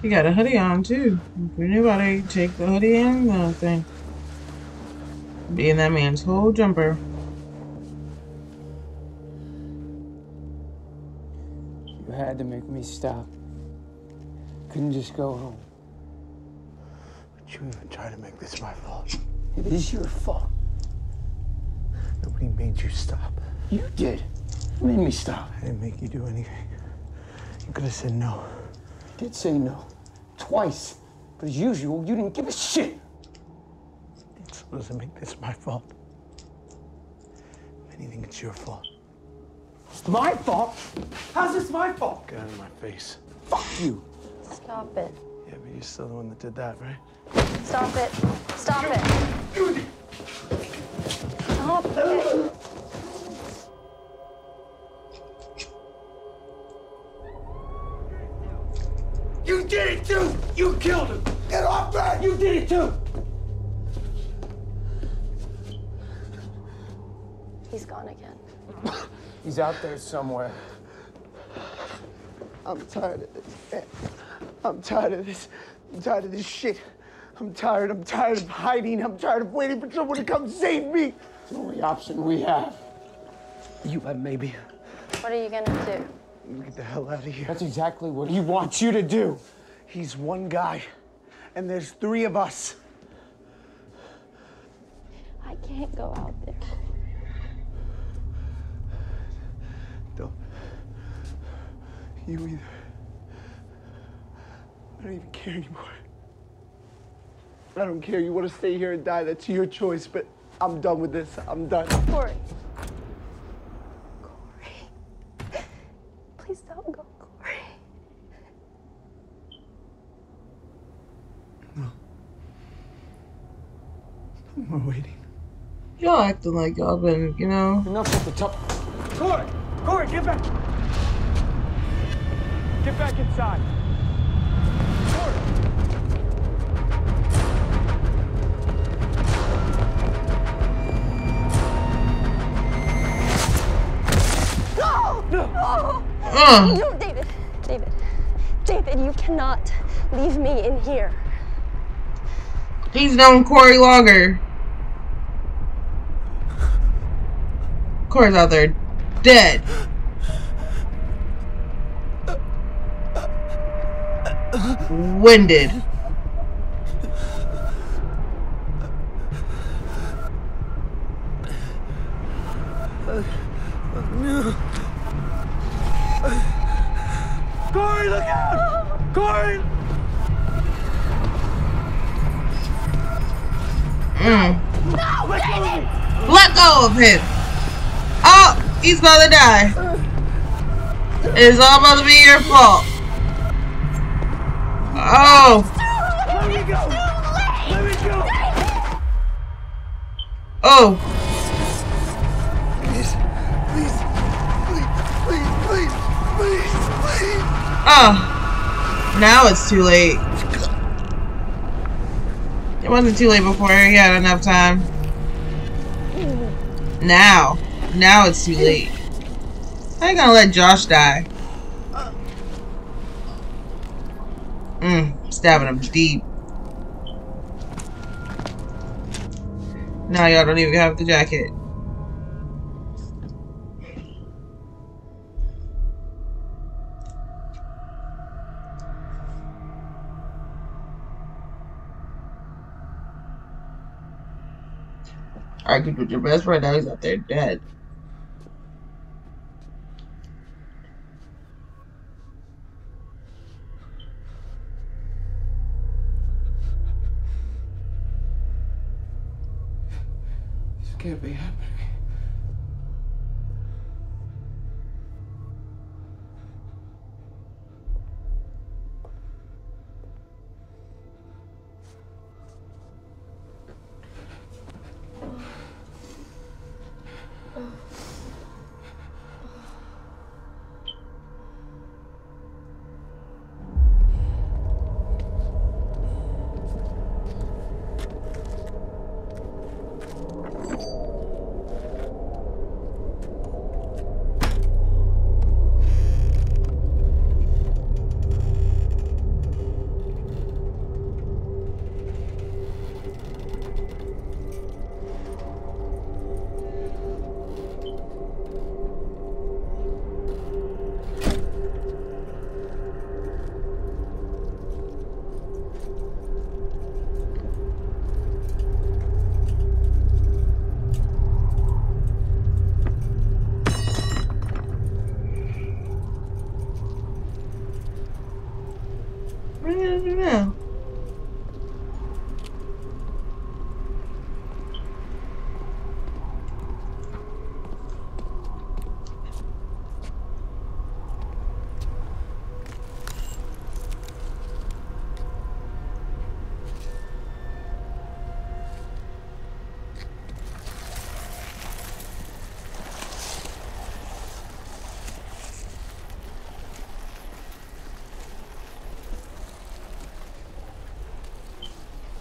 You got a hoodie on too. If anybody take the hoodie and the thing. Be in that man's whole jumper. You had to make me stop. Couldn't just go home. But you even try to make this my fault. It is your fault. Nobody made you stop. You did. You made me stop. I didn't make you do anything. You could have said no. I did say no. Twice. But as usual, you didn't give a shit. So doesn't make this my fault. If anything, it's your fault. It's my fault? How's this my fault? Get out of my face. Fuck you. Stop it. Yeah, but you're still the one that did that, right? Stop it. Stop it. Stop it. Did it too! You killed him! Get off that! You did it too! He's gone again. He's out there somewhere. I'm tired of this. man. I'm tired of this. I'm tired of this shit. I'm tired. I'm tired of hiding. I'm tired of waiting for someone to come save me. It's the only option we have. You have maybe. What are you gonna do? Get the hell out of here. That's exactly what he wants you to do. He's one guy, and there's three of us. I can't go out there. Don't. You either. I don't even care anymore. I don't care. You want to stay here and die, that's your choice, but I'm done with this. I'm done. Corey. Please don't go, Corey. We're waiting. Y'all acting like y'all been, you know. Enough at the top. Corey! Corey, get back! Get back inside. No! No! Uh. No, David. David. David, you cannot leave me in here. He's known Corey Logger. Corey's out there dead. Winded. Corey, look out! Corey! Mm. Let go of him. Oh, he's about to die. It's all about to be your fault. Oh. Oh. Please, please, please, please, please, please, please. Oh. Now it's too late. It wasn't too late before. He had enough time. Now. Now it's too late. I ain't gonna let Josh die. Mmm. Stabbing him deep. Now y'all don't even have the jacket. Argued with your best friend, now he's out there dead. This can't be happening.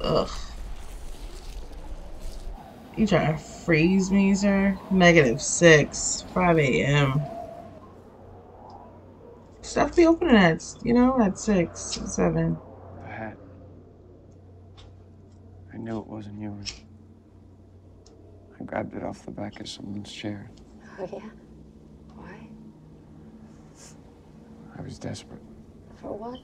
Ugh. You trying to freeze me, sir? Negative six, 5 a.m. Stuff be opening at, you know, at six, seven. The hat. I knew it wasn't yours. I grabbed it off the back of someone's chair. Oh, yeah? Why? I was desperate For what?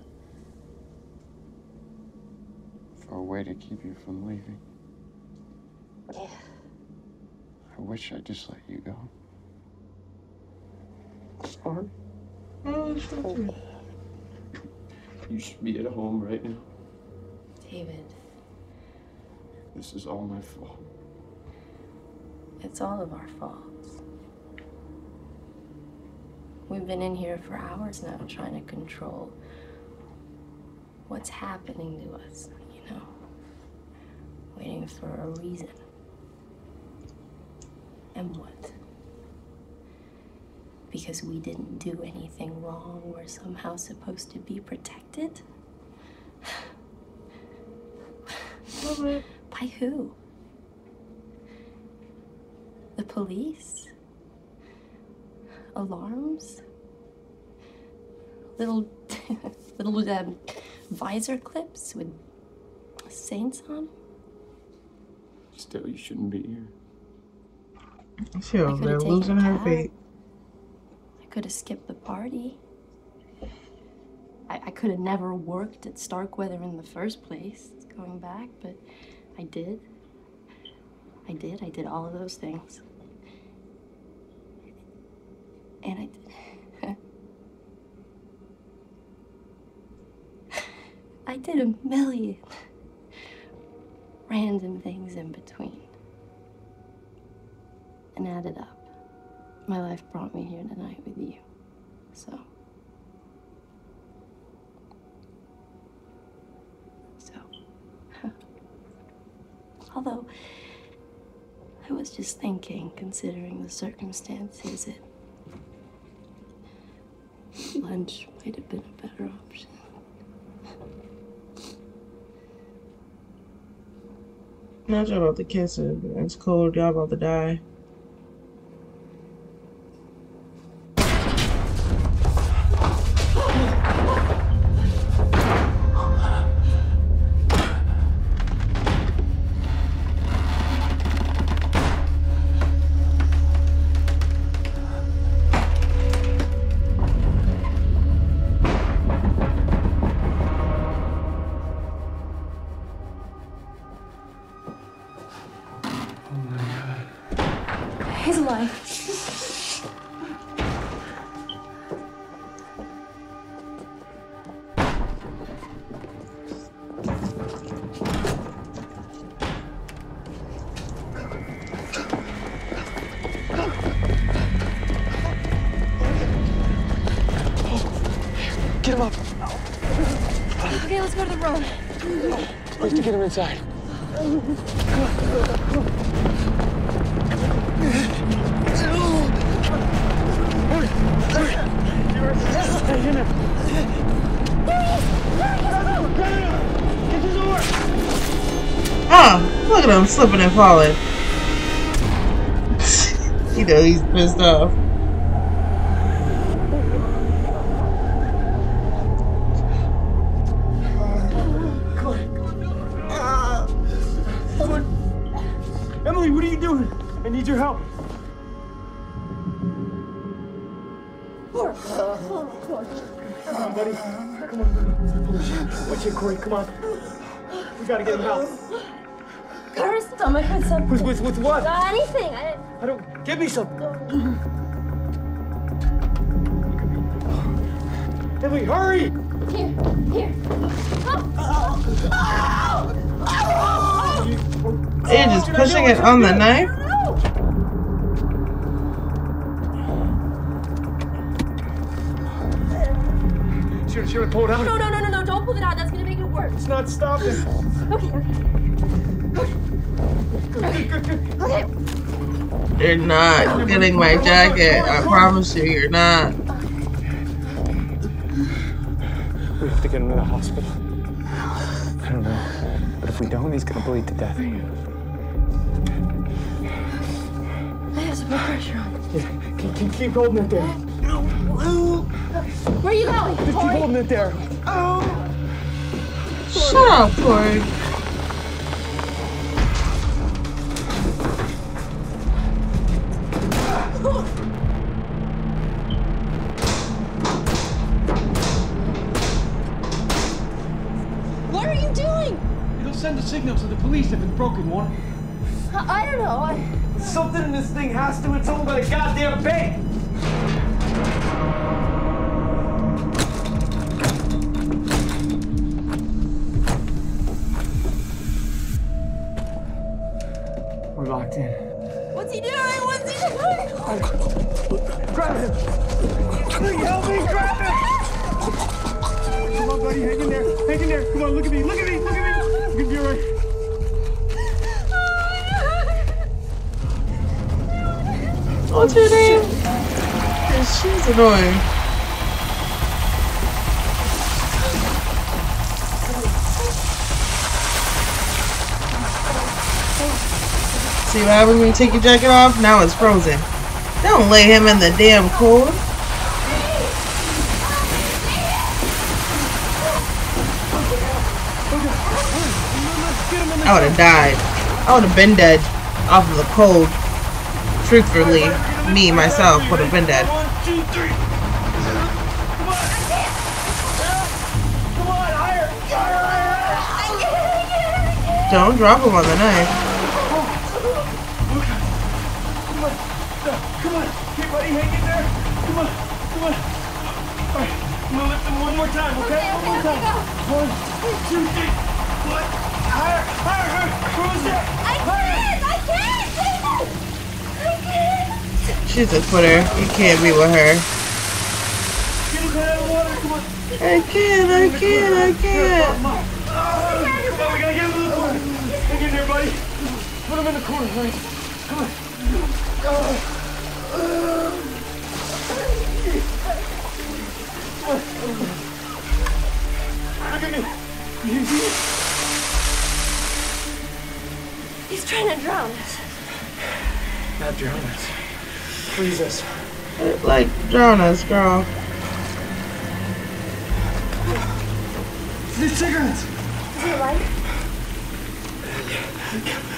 For a way to keep you from leaving. Yeah. I wish I'd just let you go. Sure. Oh, sure. You should be at home right now. David, This is all my fault. it's all of our faults. We've been in here for hours now trying to control what's happening to us, you know, waiting for a reason. And what? Because we didn't do anything wrong, we're somehow supposed to be protected? By who? The police? Alarms? Little, little um, visor clips with saints on? Still, you shouldn't be here. She over could've there losing her cab. feet. I could have skipped the party. I, I could have never worked at Starkweather in the first place, going back, but I did. I did. I did all of those things. And I did. I did a million random things in between. And added up, my life brought me here tonight with you. So. So. Although, I was just thinking, considering the circumstances, it. Lunch might have been a better option. Not sure about the kissing. It's cold. Y'all about to die. Inside. Oh, look at him slipping and falling. you know he's pissed off. Don't. Give me some. Emily, hurry! here, here. They're just pushing it on the knife. You're not getting my jacket. I promise you, you're not. We have to get him to the hospital. I don't know. But if we don't, he's gonna bleed to death. I have to put pressure on. Yeah, keep, keep, keep holding it there. Where are you going? Just keep holding it there. Oh. Shut up, Corey. Broken, won't? I, I don't know. I, Something in this thing has to. It's owned by the goddamn bank. We're locked in. what's he doing? What's he doing? Grab him! Please help me! Grab him! Come on, buddy. Hang in there. Hang in there. Come on, look at me. Look at me. Look at me. You're be all right. What's your name? She's annoying. See what happens when you take your jacket off? Now it's frozen. Don't lay him in the damn cold. I would have died. I would have been dead off of the cold. Truthfully, me, myself, would have been dead. Don't drop him on the knife. Come on. Hey, buddy. Hang in there. Come on. Come on. All right. I'm gonna lift him one more time, okay? Okay, one more okay, time. One, two, three. Higher, higher, higher. Where was that? I can't! I can't! Jesus! I can't! She's a quitter. You can't be with her. Get his head out of the water. Come on. I can't, I can't, I can't. Come on. We gotta get him to the corner. Get in there, buddy. Put him in the corner, honey. Come on. Look at me. You see it? He's trying to drown us. Not drown us. Freeze us. Like, drown us, girl. These cigarettes. Is he alive? There's,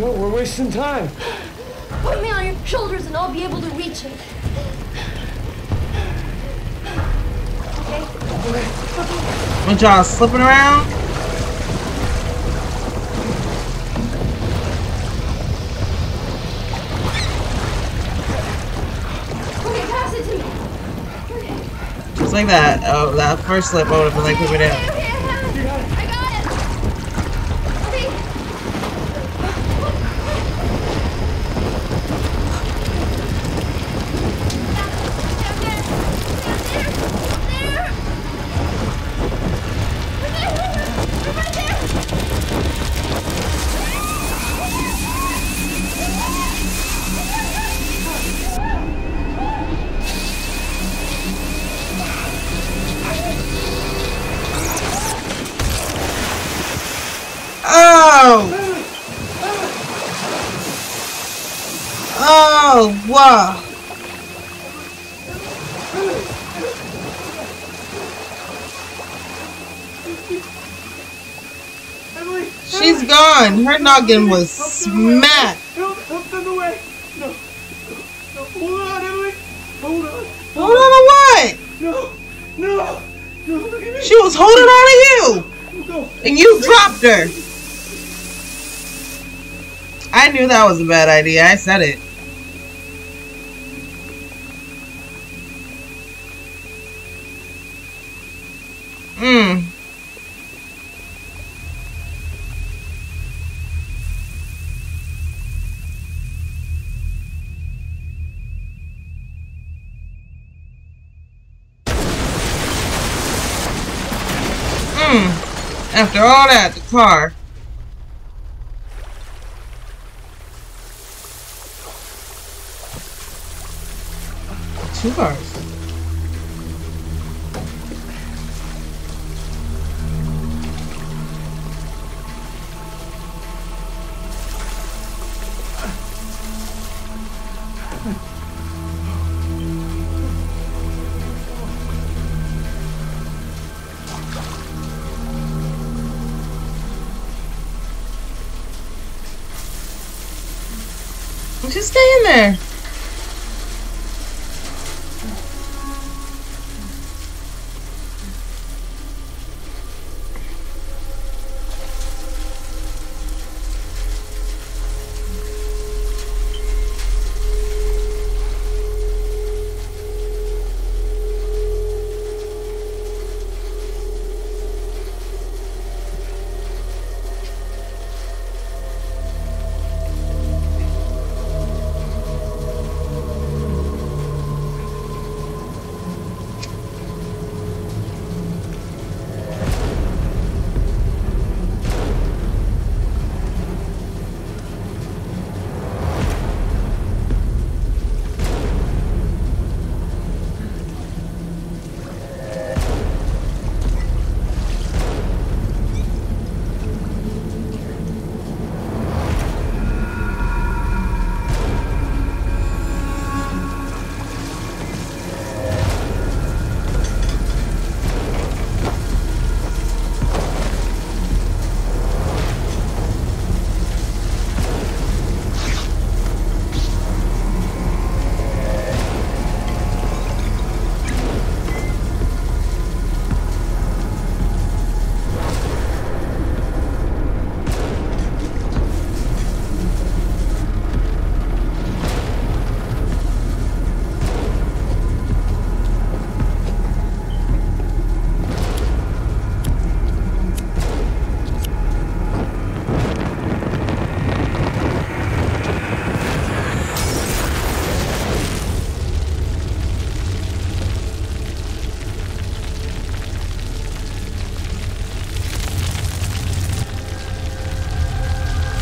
I we're wasting time. Put me on your shoulders and I'll be able to reach it. Okay? When y'all slipping around? Okay, pass it to me. Just like that. Oh, that first slip, I would have been like, put me down. done. Her noggin was smacked. Hold on to what? No, no, no. She was holding on to you. No. And you dropped her. I knew that was a bad idea. I said it. After all that, the car. Two cars.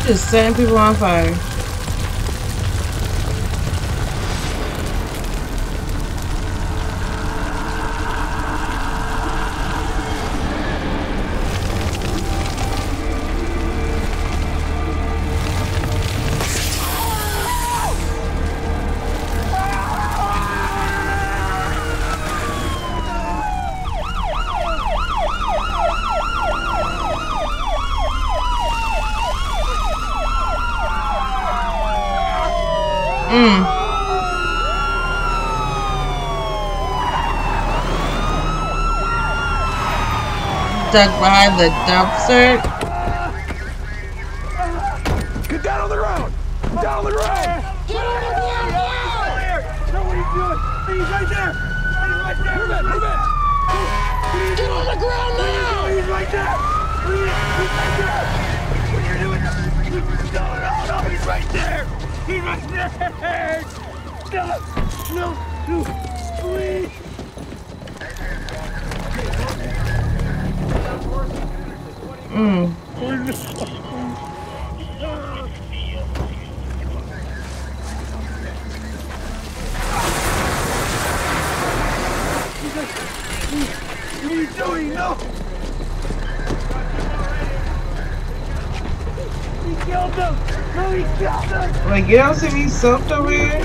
Just setting people on fire. Duck behind the dumpster. Don't see me soaked over here?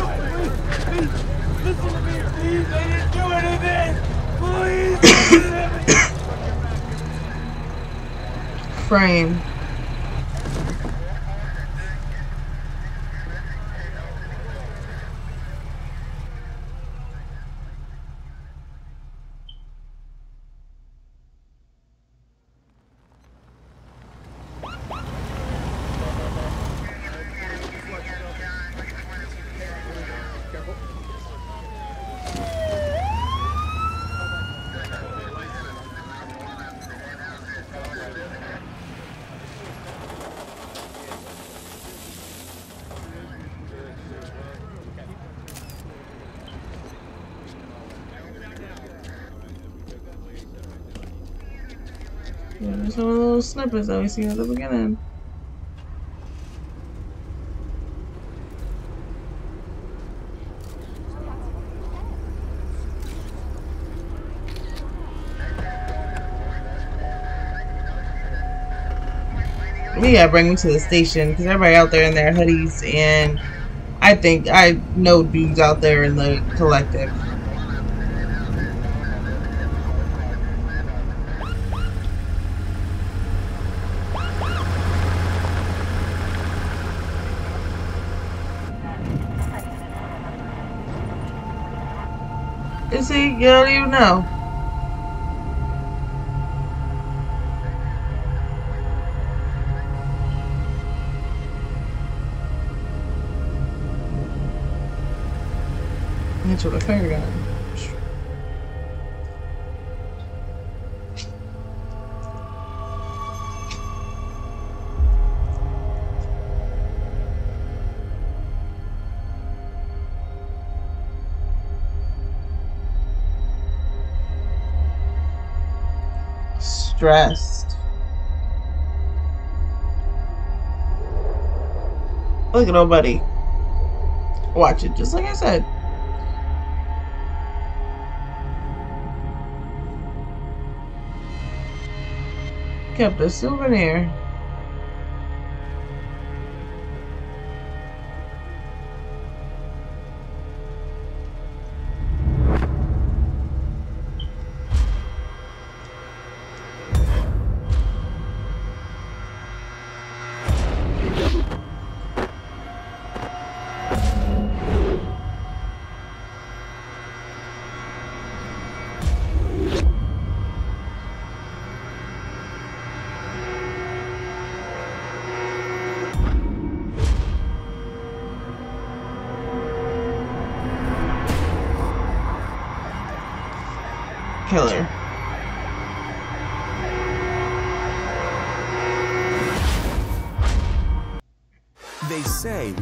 Please, listen to me, please! I didn't do anything! Please! listen to me. Frame. Yeah, some of the little snippets that we see at the beginning. Yeah, bring me to the station because everybody out there in their hoodies, and I think I know dudes out there in the collective. Don't know. That's what I figured out. Stressed. Look at nobody. Watch it, just like I said. kept a souvenir.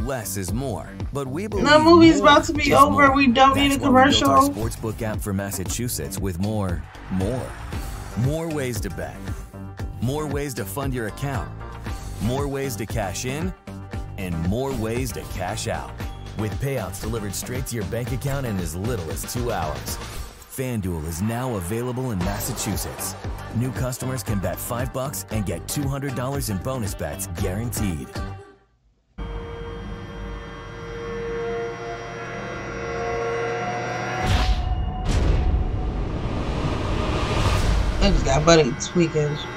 Less is more, but we believe The movie's about to be over. more. We don't That's need a built our commercial. sportsbook app for Massachusetts with more, more, more ways to bet, more ways to fund your account, more ways to cash in, and more ways to cash out. With payouts delivered straight to your bank account in as little as two hours. FanDuel is now available in Massachusetts. New customers can bet 5 bucks and get $200 in bonus bets guaranteed. I just got buddy tweakers.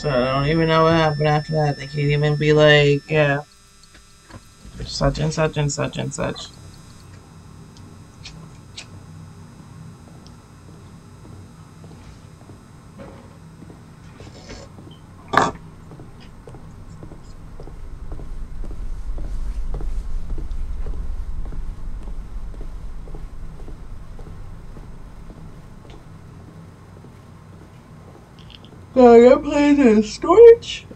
So I don't even know what happened after that. They can't even be like, yeah, such and such and such and such. So In storage.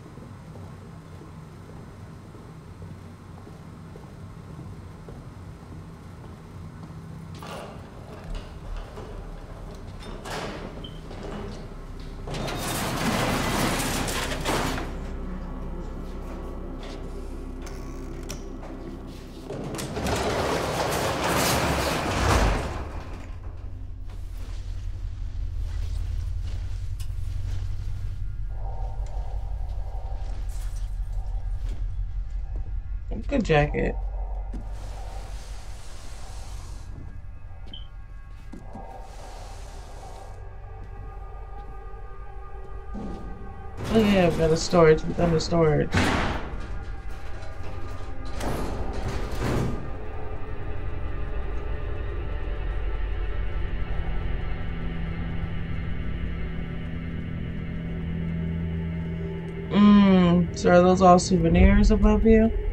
Jacket. Oh yeah, I've got a storage within a storage. Mmm, so are those all souvenirs above you?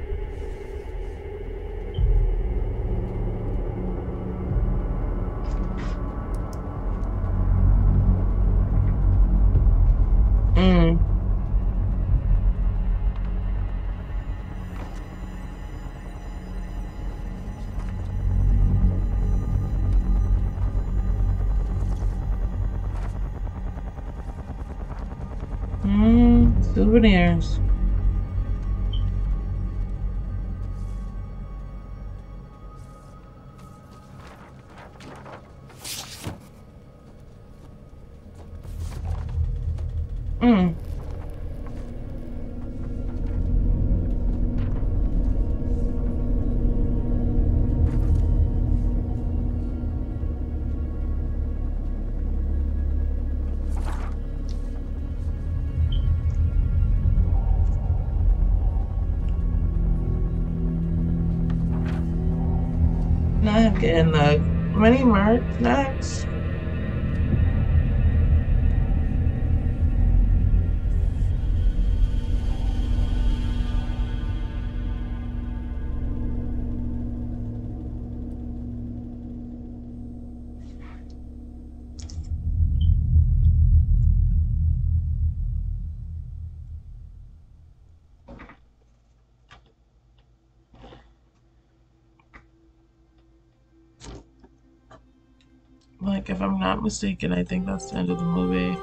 Mistaken, I think that's the end of the movie.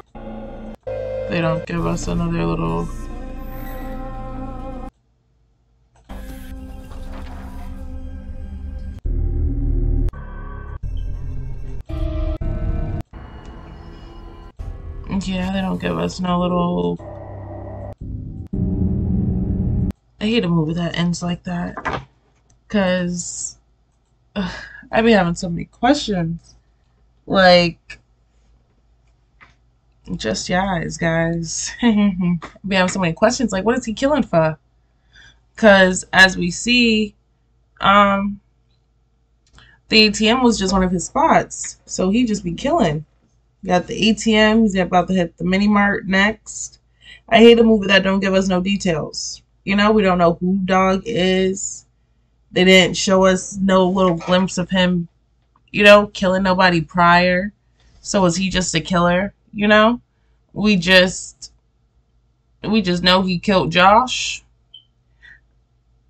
They don't give us another little. Yeah, they don't give us no little. I hate a movie that ends like that. Because. I be having so many questions. Like, just your eyes, guys. we have so many questions. Like, what is he killing for? Because as we see, um, the ATM was just one of his spots, so he just be killing. Got the ATM. He's about to hit the mini mart next. I hate a movie that don't give us no details. You know, we don't know who dog is. They didn't show us no little glimpse of him you know, killing nobody prior. So is he just a killer? You know, we just we just know he killed Josh.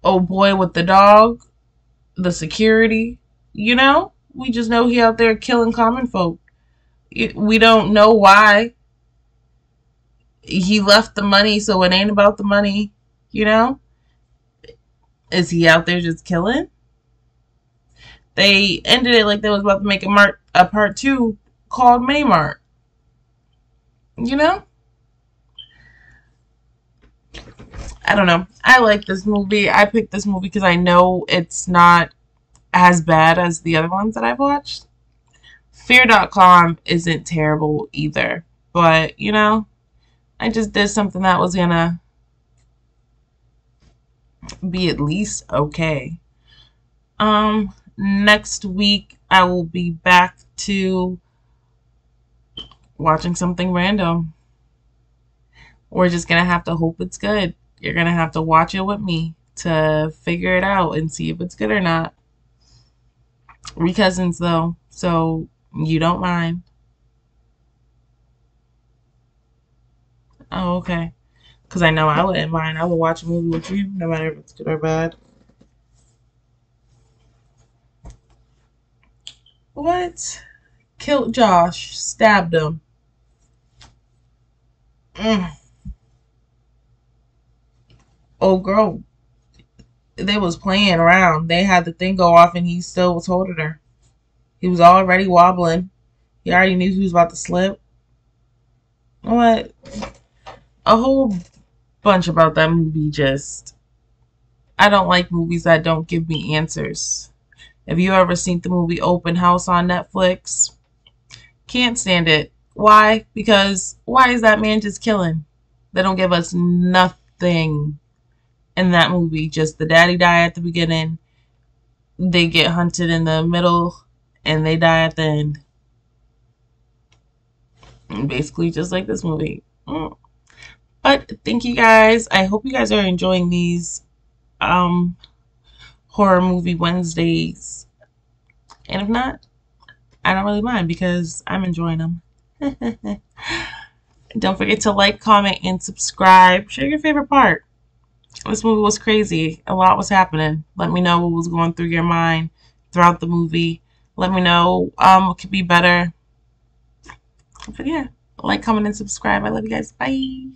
Oh boy with the dog, the security. You know, we just know he out there killing common folk. We don't know why he left the money, so it ain't about the money. You know, is he out there just killing? They ended it like they was about to make a mart a part two called Mini Mart. You know? I don't know. I like this movie. I picked this movie because I know it's not as bad as the other ones that I've watched. Fear.com isn't terrible either. But, you know, I just did something that was gonna be at least okay. Um, next week I will be back to watching something random. We're just going to have to hope it's good. You're going to have to watch it with me to figure it out and see if it's good or not. We cousins though, so you don't mind. Oh, okay. Because I know I wouldn't mind. I would watch a movie with you, no matter if it's good or bad. What? Killed Josh. Stabbed him. Mm. Oh, girl. They was playing around. They had the thing go off and he still was holding her. He was already wobbling. He already knew he was about to slip. What? A whole bunch about that movie just I don't like movies that don't give me answers. Have you ever seen the movie Open House on Netflix? Can't stand it. Why? Because why is that man just killing? They don't give us nothing in that movie. Just the daddy die at the beginning. They get hunted in the middle and they die at the end. Basically just like this movie. Mm. But thank you guys. I hope you guys are enjoying these um horror movie Wednesdays. And if not, I don't really mind because I'm enjoying them. don't forget to like, comment, and subscribe. Share your favorite part. This movie was crazy. A lot was happening. Let me know what was going through your mind throughout the movie. Let me know um, what could be better. But yeah, like, comment, and subscribe. I love you guys. Bye.